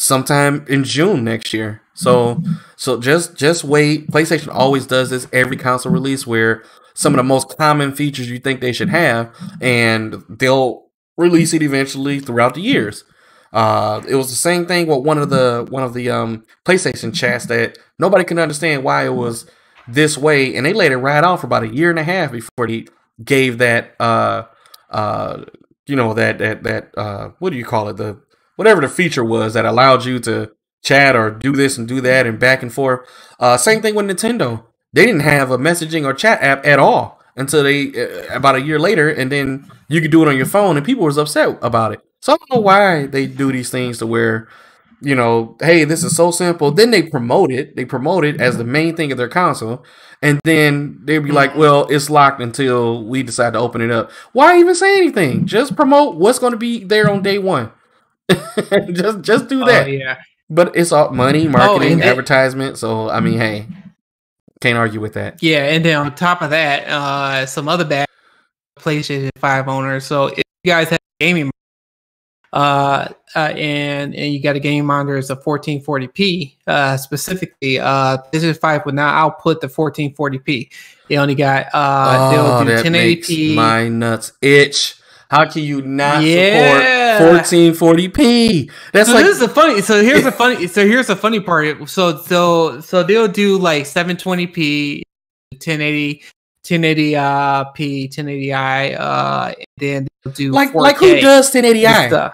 sometime in June next year. So so just just wait. PlayStation always does this every console release where some of the most common features you think they should have, and they'll release it eventually throughout the years. Uh, it was the same thing with one of the one of the um PlayStation chats that nobody can understand why it was this way, and they let it ride off for about a year and a half before they gave that uh uh you know that that that uh what do you call it the whatever the feature was that allowed you to chat or do this and do that and back and forth. Uh, same thing with Nintendo. They didn't have a messaging or chat app at all until they uh, about a year later, and then you could do it on your phone, and people was upset about it. So I don't know why they do these things to where, you know, hey, this is so simple. Then they promote it. They promote it as the main thing of their console, and then they'd be like, well, it's locked until we decide to open it up. Why even say anything? Just promote what's going to be there on day one. just just do that. Oh, yeah. But it's all money, marketing, and then- advertisement. So I mean, hey, can't argue with that. Yeah, and then on top of that, uh, some other bad PlayStation Five owners. So if you guys have gaming, uh, uh, and and you got a game monitor it's a 1440p, uh, specifically, uh, PlayStation Five would not output the 1440p. It only got uh, they'll oh, do that makes 1080p. my nuts itch. How can you not Yeah. support 1440p? That's so like this is a funny. So here's a funny. So here's the funny part. So so so they'll do like 720p, 1080, 1080 uh, p, 1080i, uh, and then they'll do like 4K like who does 1080i?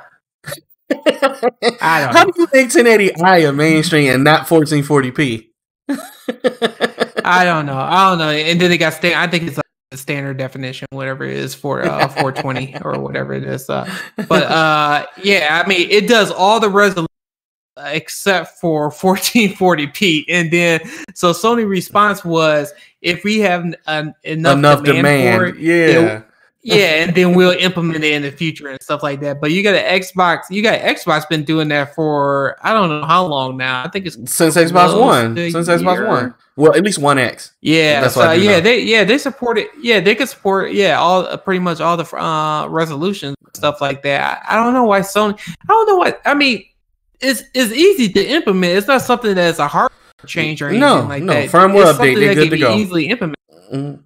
I don't How know. do you make 1080i a mainstream and not 1440p? I don't know. I don't know. And then they got stand. I think it's like the standard definition, whatever it is for uh, 420 or whatever it is. Uh, but uh, yeah, I mean, it does all the resolution except for 1440p. And then so Sony response was, if we have an, enough, enough demand, for demand. it, Yeah. yeah, and then we'll implement it in the future and stuff like that. But you got an Xbox, you got Xbox been doing that for I don't know how long now. I think it's since Xbox One, since year. Xbox One. Well, at least One X. Yeah, that's so, yeah, know. they yeah they support it. Yeah, they could support yeah all uh, pretty much all the uh, resolutions stuff like that. I, I don't know why Sony. I don't know what I mean. It's it's easy to implement. It's not something that's a hard change or anything no, like no. that. Firmware it's update, they're good to go. Easily implement. Mm-hmm.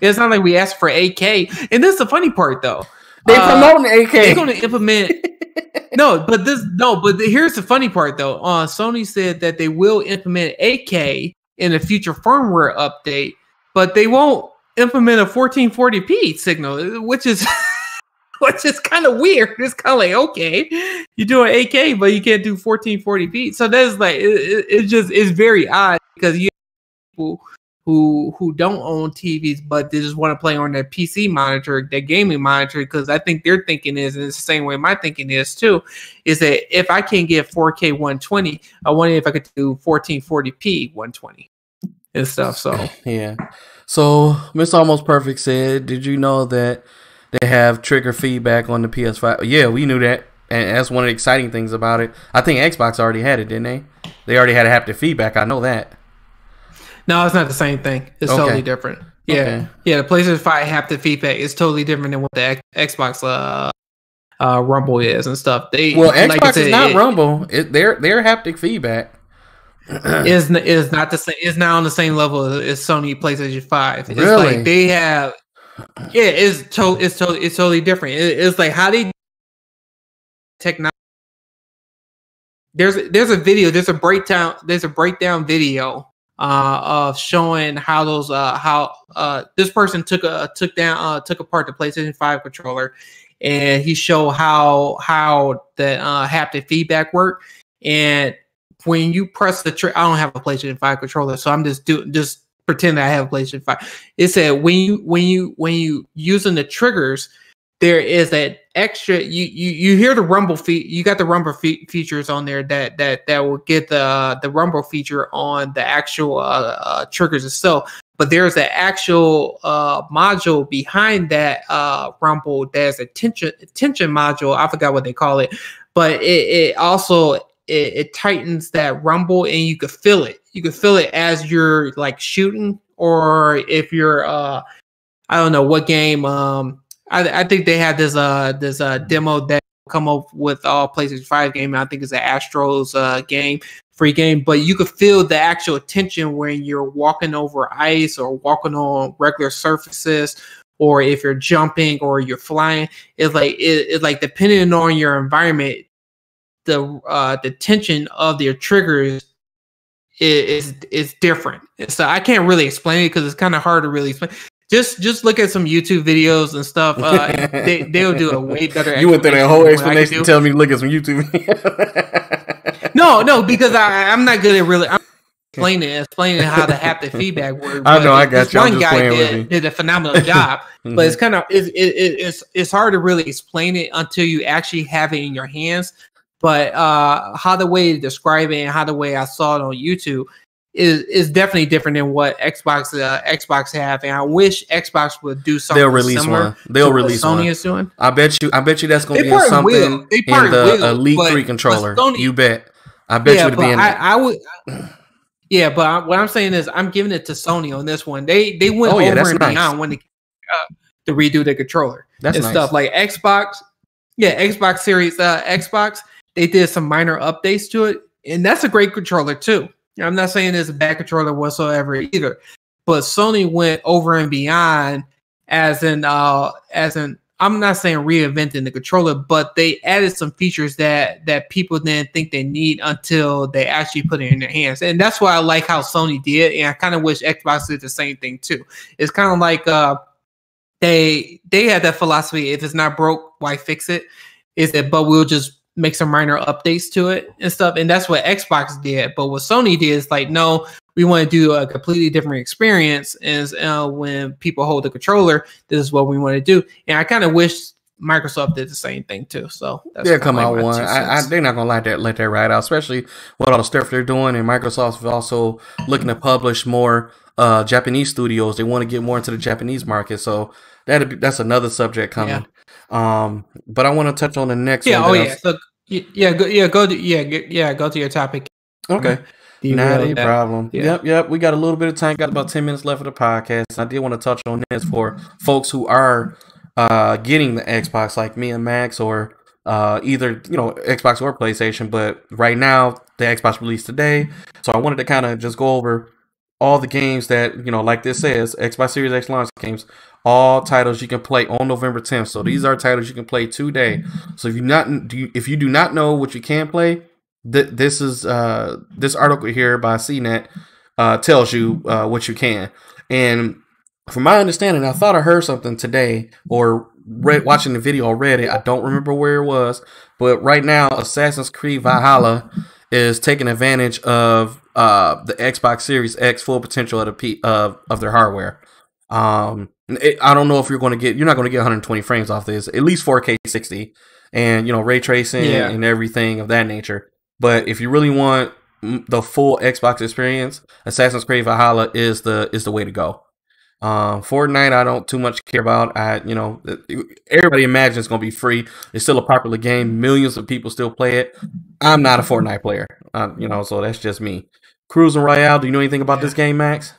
It's not like we asked for 8K. And this is the funny part though. They uh, promoting 8K. They're going to implement. no, but this no, but the, here's the funny part though. Uh, Sony said that they will implement 8K in a future firmware update, but they won't implement a 1440p signal, which is which is kind of weird. It's kind of like okay, you do an 8K, but you can't do 1440p. So that's like it, it, just is very odd because you people who who don't own TVs but they just want to play on their PC monitor, their gaming monitor, because I think their thinking is, and it's the same way my thinking is too, is that if I can't get 4K 120, I wonder if I could do 1440p 120 and stuff. So yeah. So Miss Almost Perfect said, "Did you know that they have trigger feedback on the PS5?" Yeah, we knew that, and that's one of the exciting things about it. I think Xbox already had it, didn't they? They already had haptic feedback. I know that. No, it's not the same thing. It's okay. totally different. Yeah, okay. yeah. The PlayStation Five haptic feedback is totally different than what the Xbox uh, uh, Rumble is and stuff. They well, Xbox like said, is not it, Rumble. It, their their haptic feedback is is not the same. Is not on the same level as Sony PlayStation Five. It's really? like they have. Yeah, it's to, it's totally it's totally different. It, it's like how they technology. There's there's a video. There's a breakdown. There's a breakdown video uh, of showing how those uh, how uh, this person took a took down uh, took apart the PlayStation Five controller, and he showed how how the uh, haptic feedback worked. And when you press the trigger, I don't have a PlayStation Five controller, so I'm just doing just pretend I have a PlayStation Five. It said when you when you when you using the triggers there is that extra you you you hear the rumble feet you got the rumble fe- features on there that that that will get the the rumble feature on the actual uh, uh, triggers itself. But there's an actual uh, module behind that uh, rumble there's a tension tension module. I forgot what they call it. But it, it also it, it tightens that rumble and you could feel it. You could feel it as you're like shooting or if you're uh i don't know what game um I, I think they had this uh this uh demo that come up with all PlayStation 5 game. I think it's an Astro's uh game, free game, but you could feel the actual tension when you're walking over ice or walking on regular surfaces or if you're jumping or you're flying. It's like it, it's like depending on your environment, the uh the tension of your triggers is is different. So I can't really explain it because it's kind of hard to really explain just just look at some YouTube videos and stuff. Uh, they they'll do a way better. You went through that whole explanation. Tell me to look at some YouTube. no, no, because I I'm not good at really. I'm explaining explaining how the haptic feedback works. I know, I got you. One guy did, did, a phenomenal job, mm-hmm. but it's kind of it, it, it's it's hard to really explain it until you actually have it in your hands. But uh, how the way to describe it and how the way I saw it on YouTube, is is definitely different than what Xbox uh, Xbox have, and I wish Xbox would do something. They'll release one. They'll release Sony one. is doing. I bet you. I bet you that's going to be something will. in the will, Elite Three controller. Sony, you bet. I bet yeah, you to be in. I, I would. Yeah, but I, what I'm saying is, I'm giving it to Sony on this one. They they went oh, yeah, over and nice. beyond when they uh, to redo the controller that's and nice. stuff like Xbox. Yeah, Xbox Series uh, Xbox. They did some minor updates to it, and that's a great controller too. I'm not saying it's a bad controller whatsoever either, but Sony went over and beyond as in uh as in I'm not saying reinventing the controller, but they added some features that that people didn't think they need until they actually put it in their hands. And that's why I like how Sony did, and I kind of wish Xbox did the same thing too. It's kind of like uh they they had that philosophy: if it's not broke, why fix it? Is that but we'll just make some minor updates to it and stuff. And that's what Xbox did. But what Sony did is like, no, we want to do a completely different experience. And uh, when people hold the controller, this is what we want to do. And I kind of wish Microsoft did the same thing too. So they'll come out one. I, I, they're not gonna let that let that ride out, especially with all the stuff they're doing. And Microsoft's also looking to publish more uh, Japanese studios. They want to get more into the Japanese market. So that that's another subject coming. Yeah. Um, but I want to touch on the next. Yeah. oh yeah. So yeah, go, yeah, go to yeah, yeah, go to your topic. Okay. Not a problem. Yeah. Yep, yep. We got a little bit of time. Got about ten minutes left of the podcast. I did want to touch on this for folks who are uh, getting the Xbox, like me and Max, or uh, either you know Xbox or PlayStation. But right now, the Xbox released today, so I wanted to kind of just go over all the games that you know, like this says, Xbox Series X launch games, all titles you can play on November 10th. So these are titles you can play today. So if you not if you do not know what you can play, th- this is uh, this article here by CNET uh, tells you uh, what you can. And from my understanding, I thought I heard something today or read watching the video already. I don't remember where it was, but right now Assassin's Creed Valhalla is taking advantage of uh, the Xbox Series X full potential of the P- of of their hardware. Um, it, I don't know if you're going to get you're not going to get 120 frames off this, at least 4K 60, and you know ray tracing yeah. and everything of that nature. But if you really want the full Xbox experience, Assassin's Creed Valhalla is the is the way to go. Um, Fortnite, I don't too much care about. I, you know, everybody imagines it's gonna be free. It's still a popular game. Millions of people still play it. I'm not a Fortnite player, uh, you know, so that's just me. Cruising Royale. Do you know anything about this game, Max?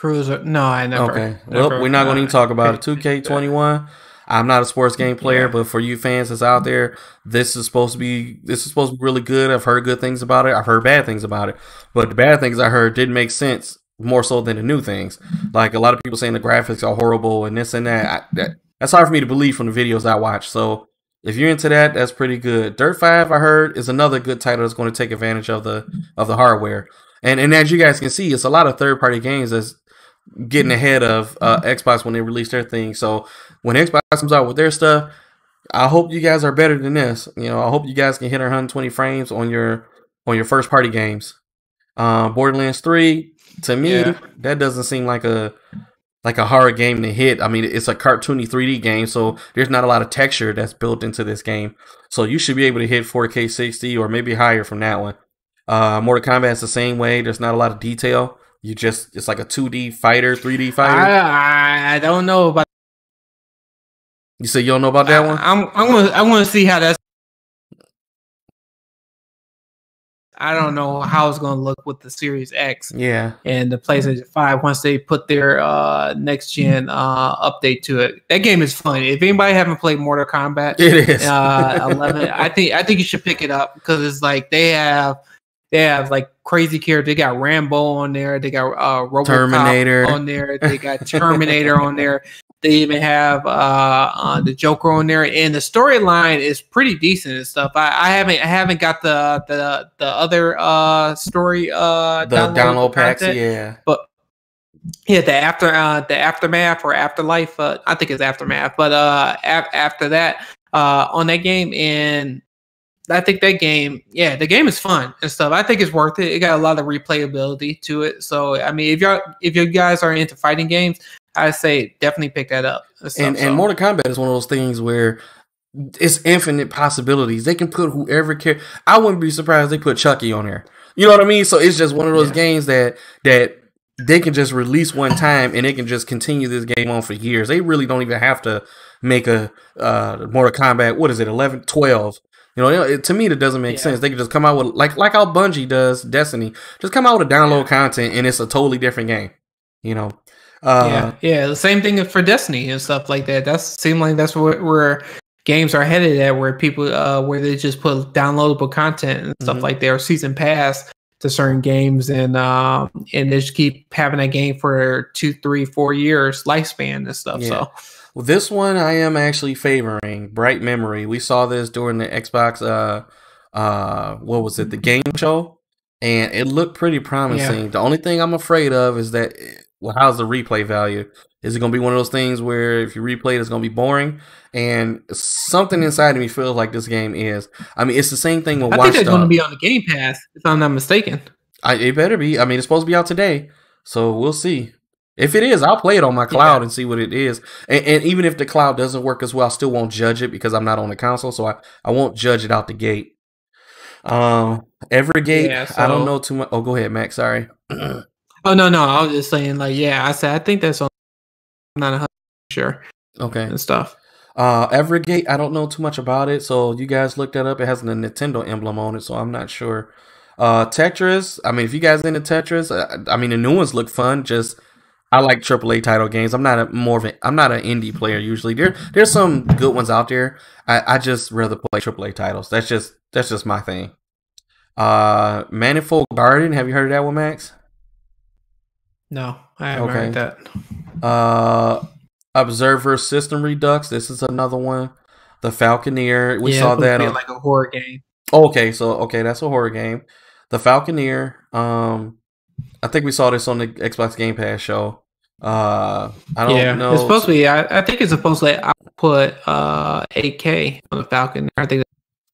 Cruiser? No, I never. Okay, never, well, we're not going to even talk about it. 2K21. I'm not a sports game player, yeah. but for you fans that's out there, this is supposed to be this is supposed to be really good. I've heard good things about it. I've heard bad things about it, but the bad things I heard didn't make sense more so than the new things. Like a lot of people saying the graphics are horrible and this and that. I, that that's hard for me to believe from the videos I watch. So if you're into that, that's pretty good. Dirt Five, I heard, is another good title that's going to take advantage of the of the hardware. And and as you guys can see, it's a lot of third party games that's getting ahead of uh, Xbox when they release their thing. So when Xbox comes out with their stuff, I hope you guys are better than this. You know, I hope you guys can hit 120 frames on your on your first party games. Uh, Borderlands 3, to me, yeah. that doesn't seem like a like a hard game to hit. I mean, it's a cartoony 3D game, so there's not a lot of texture that's built into this game. So you should be able to hit 4K 60 or maybe higher from that one. Uh, Mortal Kombat is the same way. There's not a lot of detail. You just it's like a 2D fighter, 3D fighter. I, I don't know about. You say you don't know about that I, one? I'm I'm gonna I want to see how that's I don't know how it's going to look with the Series X. Yeah. And the PlayStation 5 once they put their uh, next gen uh, update to it. That game is fun. If anybody haven't played Mortal Kombat, it is uh, 11. I think I think you should pick it up because it's like they have they have like crazy characters. They got Rambo on there. They got uh, Robocop Terminator on there. They got Terminator on there. They even have uh, uh, the Joker on there, and the storyline is pretty decent and stuff. I, I, haven't I haven't got the the the other uh, story uh, the download, download packs, content, yeah. But yeah, the after uh, the aftermath or afterlife. Uh, I think it's aftermath, but uh, af- after that uh, on that game, and I think that game, yeah, the game is fun and stuff. I think it's worth it. It got a lot of replayability to it. So I mean, if y'all if you guys are into fighting games, I say definitely pick that up. And, and, and Mortal Kombat is one of those things where it's infinite possibilities. They can put whoever care. I wouldn't be surprised they put Chucky on there. You know what I mean? So it's just one of those yeah. games that that they can just release one time and they can just continue this game on for years. They really don't even have to make a uh, Mortal Kombat. What is it? 11, 12. You know, it, to me, that doesn't make yeah. sense. They can just come out with like like how Bungie does Destiny. Just come out with a download yeah. content and it's a totally different game. You know, uh, yeah, yeah. The same thing for Destiny and stuff like that. That's seem like that's where, where games are headed at, where people uh, where they just put downloadable content and stuff mm-hmm. like their season pass to certain games, and uh, and they just keep having that game for two, three, four years lifespan and stuff. So. Well, this one I am actually favoring. Bright Memory. We saw this during the Xbox. Uh, uh, what was it? The game show, and it looked pretty promising. Yeah. The only thing I'm afraid of is that well, how's the replay value? Is it going to be one of those things where if you replay it, it's going to be boring? And something inside of me feels like this game is. I mean, it's the same thing with I Watch think it's going to be on the Game Pass, if I'm not mistaken. I, it better be. I mean, it's supposed to be out today, so we'll see. If it is, I'll play it on my cloud yeah. and see what it is. And, and, even if the cloud doesn't work as well, I still won't judge it because I'm not on the console, so I, I won't judge it out the gate. Um, Evergate, yeah, so, I don't know too much. Oh, go ahead, Max. Sorry. Oh no, no, I was just saying like yeah, I said I think that's on not sure. Okay. And stuff. Uh, Evergate, I don't know too much about it, so you guys looked that up. It has a Nintendo emblem on it, so I'm not sure. Uh, Tetris, I mean, if you guys into Tetris, uh, I mean, the new ones look fun. Just I like AAA title games. I'm not a more of an I'm not an indie player usually. There there's some good ones out there. I, I just rather play AAA titles. That's just that's just my thing. Uh, Manifold Garden. Have you heard of that one, Max? No, I haven't okay. heard that. Uh, Observer System Redux. This is another one. The Falconeer. We yeah, saw that on like a horror game. Okay, so okay, that's a horror game. The Falconeer. Um, I think we saw this on the Xbox Game Pass show. Uh, I don't yeah, know. It's supposed to be. I, I think it's supposed to like output uh 8K on the Falcon. I think.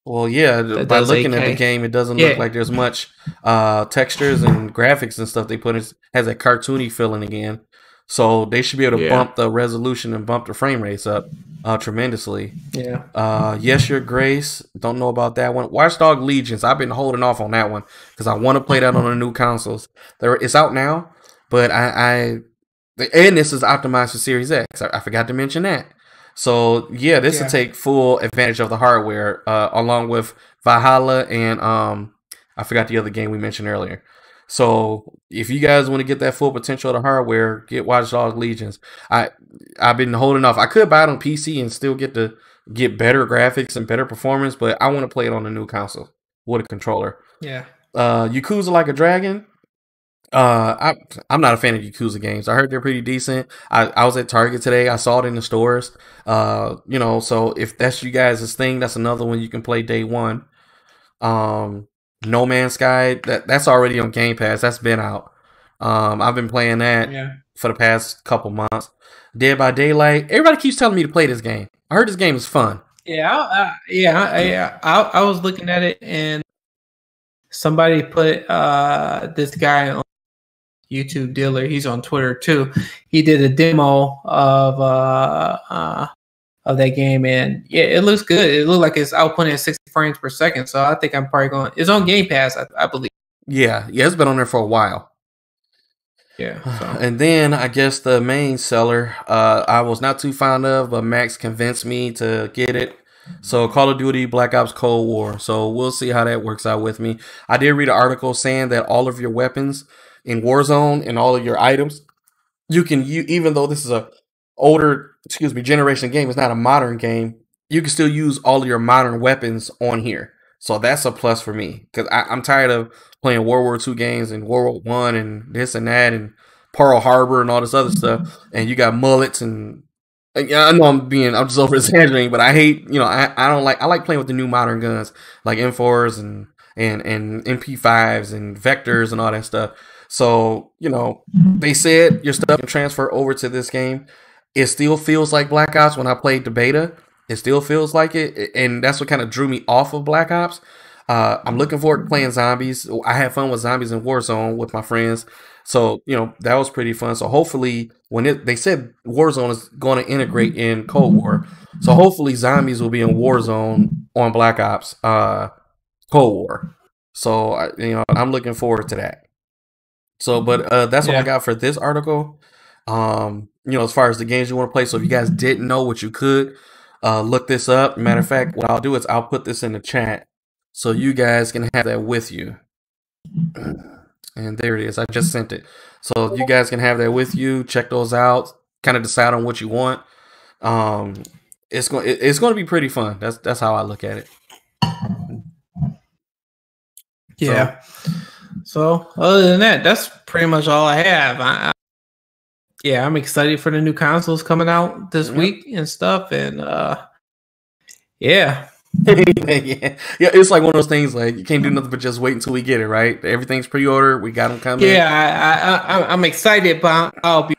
Well, yeah. by looking 8K. at the game, it doesn't yeah. look like there's much uh textures and graphics and stuff they put. in. has a cartoony feeling again. So they should be able to yeah. bump the resolution and bump the frame rates up uh, tremendously. Yeah. Uh, yes, your grace. Don't know about that one. Watch Dogs Legions. I've been holding off on that one because I want to play that on the new consoles. There, it's out now, but I, I and this is optimized for Series X. I, I forgot to mention that. So yeah, this yeah. will take full advantage of the hardware, uh, along with Valhalla and um, I forgot the other game we mentioned earlier. So if you guys want to get that full potential of the hardware, get Watch Dogs Legions. I I've been holding off. I could buy it on PC and still get to get better graphics and better performance, but I want to play it on the new console with a controller. Yeah. Uh, Yakuza Like a Dragon. Uh, I I'm not a fan of Yakuza games. I heard they're pretty decent. I, I was at Target today. I saw it in the stores. Uh, you know, so if that's you guys' thing, that's another one you can play day one. Um, no Man's Sky, that that's already on Game Pass. That's been out. Um, I've been playing that yeah. for the past couple months. Dead by Daylight. Everybody keeps telling me to play this game. I heard this game is fun. Yeah, uh, yeah, yeah. I, I, was looking at it and somebody put uh, this guy on YouTube dealer. He's on Twitter too. He did a demo of uh, uh, of that game, and yeah, it looks good. It looked like it's outputting at 60 frames per second. So I think I'm probably going. It's on Game Pass, I, I believe. Yeah, yeah, it's been on there for a while. Yeah. So. And then I guess the main seller, uh, I was not too fond of, but Max convinced me to get it. So Call of Duty Black Ops Cold War. So we'll see how that works out with me. I did read an article saying that all of your weapons in Warzone and all of your items, you can you even though this is a older, excuse me, generation game. It's not a modern game. You can still use all of your modern weapons on here. So that's a plus for me because I'm tired of playing World War II games and World War One and this and that and Pearl Harbor and all this other stuff. Mm-hmm. And you got mullets and yeah, I know I'm being I'm just over exaggerating, but I hate you know I, I don't like I like playing with the new modern guns like M4s and and and MP5s and vectors and all that stuff. So you know they said your stuff can transfer over to this game it still feels like Black Ops when I played the beta. It still feels like it, and that's what kind of drew me off of Black Ops. Uh, I'm looking forward to playing zombies. I had fun with zombies in Warzone with my friends, so you know that was pretty fun. So hopefully, when it, they said Warzone is going to integrate in Cold War, so hopefully zombies will be in Warzone on Black Ops uh, Cold War. So you know I'm looking forward to that. So, but uh, that's yeah. what I got for this article. Um, you know, as far as the games you want to play. So if you guys didn't know what you could, uh, look this up. Matter of fact, what I'll do is I'll put this in the chat so you guys can have that with you. And there it is. I just sent it. So you guys can have that with you. Check those out. Kind of decide on what you want. Um, it's going it's going to be pretty fun. That's that's how I look at it. Yeah. So, so other than that, that's pretty much all I have. I, yeah, I'm excited for the new consoles coming out this mm-hmm. week and stuff. And uh yeah. yeah, yeah, it's like one of those things. Like you can't do nothing but just wait until we get it. Right? Everything's pre-ordered. We got them coming. Yeah, I, I, I'm excited, but I'll be.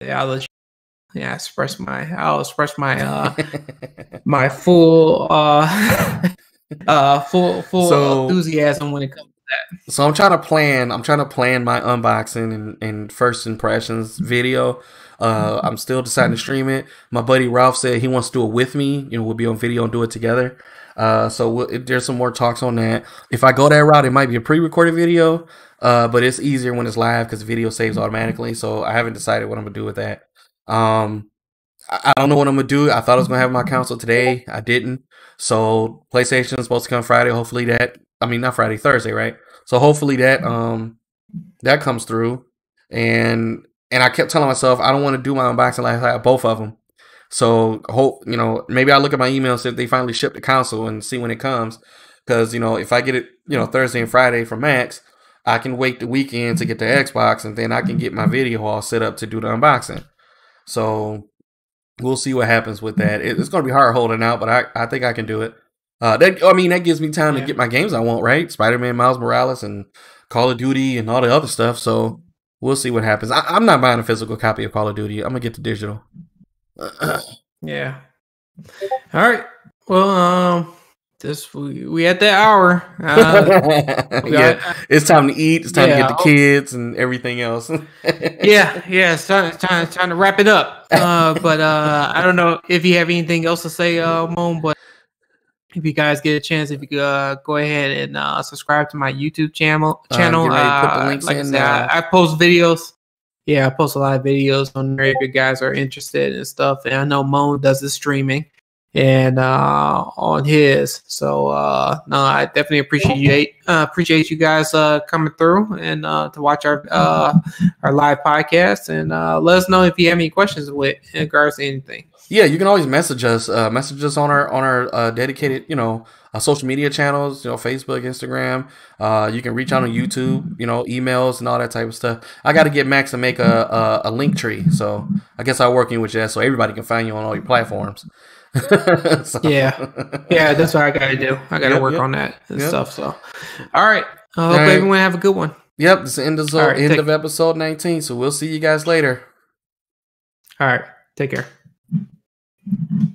Yeah, I'll let you, yeah express my. I'll express my uh my full uh uh full full so, enthusiasm when it comes to that. So I'm trying to plan. I'm trying to plan my unboxing and, and first impressions video Uh, I'm still deciding to stream it. My buddy Ralph said he wants to do it with me. You know, we'll be on video and do it together. Uh, so we'll, there's some more talks on that. If I go that route, it might be a pre-recorded video. Uh, but it's easier when it's live because video saves automatically. So I haven't decided what I'm gonna do with that. Um, I, don't know what I'm gonna do. I thought I was gonna have my console today. I didn't. So PlayStation is supposed to come Friday. Hopefully that. I mean, not Friday, Thursday, right? So hopefully that um that comes through. And and I kept telling myself I don't want to do my unboxing like I have both of them. So hope you know maybe I look at my email see if they finally ship the console and see when it comes. Because you know if I get it you know Thursday and Friday from Max, I can wait the weekend to get the Xbox and then I can get my video all set up to do the unboxing. So we'll see what happens with that. It's going to be hard holding out, but I, I think I can do it. Uh, that I mean, that gives me time yeah. to get my games I want, right? Spider Man, Miles Morales, and Call of Duty, and all the other stuff. So we'll see what happens. I, am not buying a physical copy of Call of Duty. I'm gonna get the digital. yeah. All right. Well, um, this we, we at that hour. Uh, yeah, it's time to eat. It's time yeah, to get the kids and everything else. yeah, yeah, it's time, it's time, it's time to wrap it up. Uh, but uh, I don't know if you have anything else to say, uh, Moan. But if you guys get a chance, if you could uh, go ahead and uh, subscribe to my YouTube channel. Uh, channel. Uh, like I, said, I, I post videos. Yeah, I post a lot of videos on there if you guys are interested and stuff. And I know Moan does the streaming and uh, on his. So uh, no, I definitely appreciate you uh, appreciate you guys uh, coming through and uh, to watch our uh, our live podcast and uh, let us know if you have any questions with in regards to anything. Yeah, you can always message us. Uh, message us on our on our uh, dedicated, you know, uh, social media channels. You know, Facebook, Instagram. Uh, you can reach out on YouTube. You know, emails and all that type of stuff. I got to get Max to make a, a, a Linktree. So I guess I'm working with you so everybody can find you on all your platforms. so. Yeah, yeah, that's what I got to do. I got to yep, work yep. on that and yep. stuff. So, all right. I hope right. everyone have a good one. Yep, this is the end of, right, end take- of episode 19. So we'll see you guys later. All right. Take care.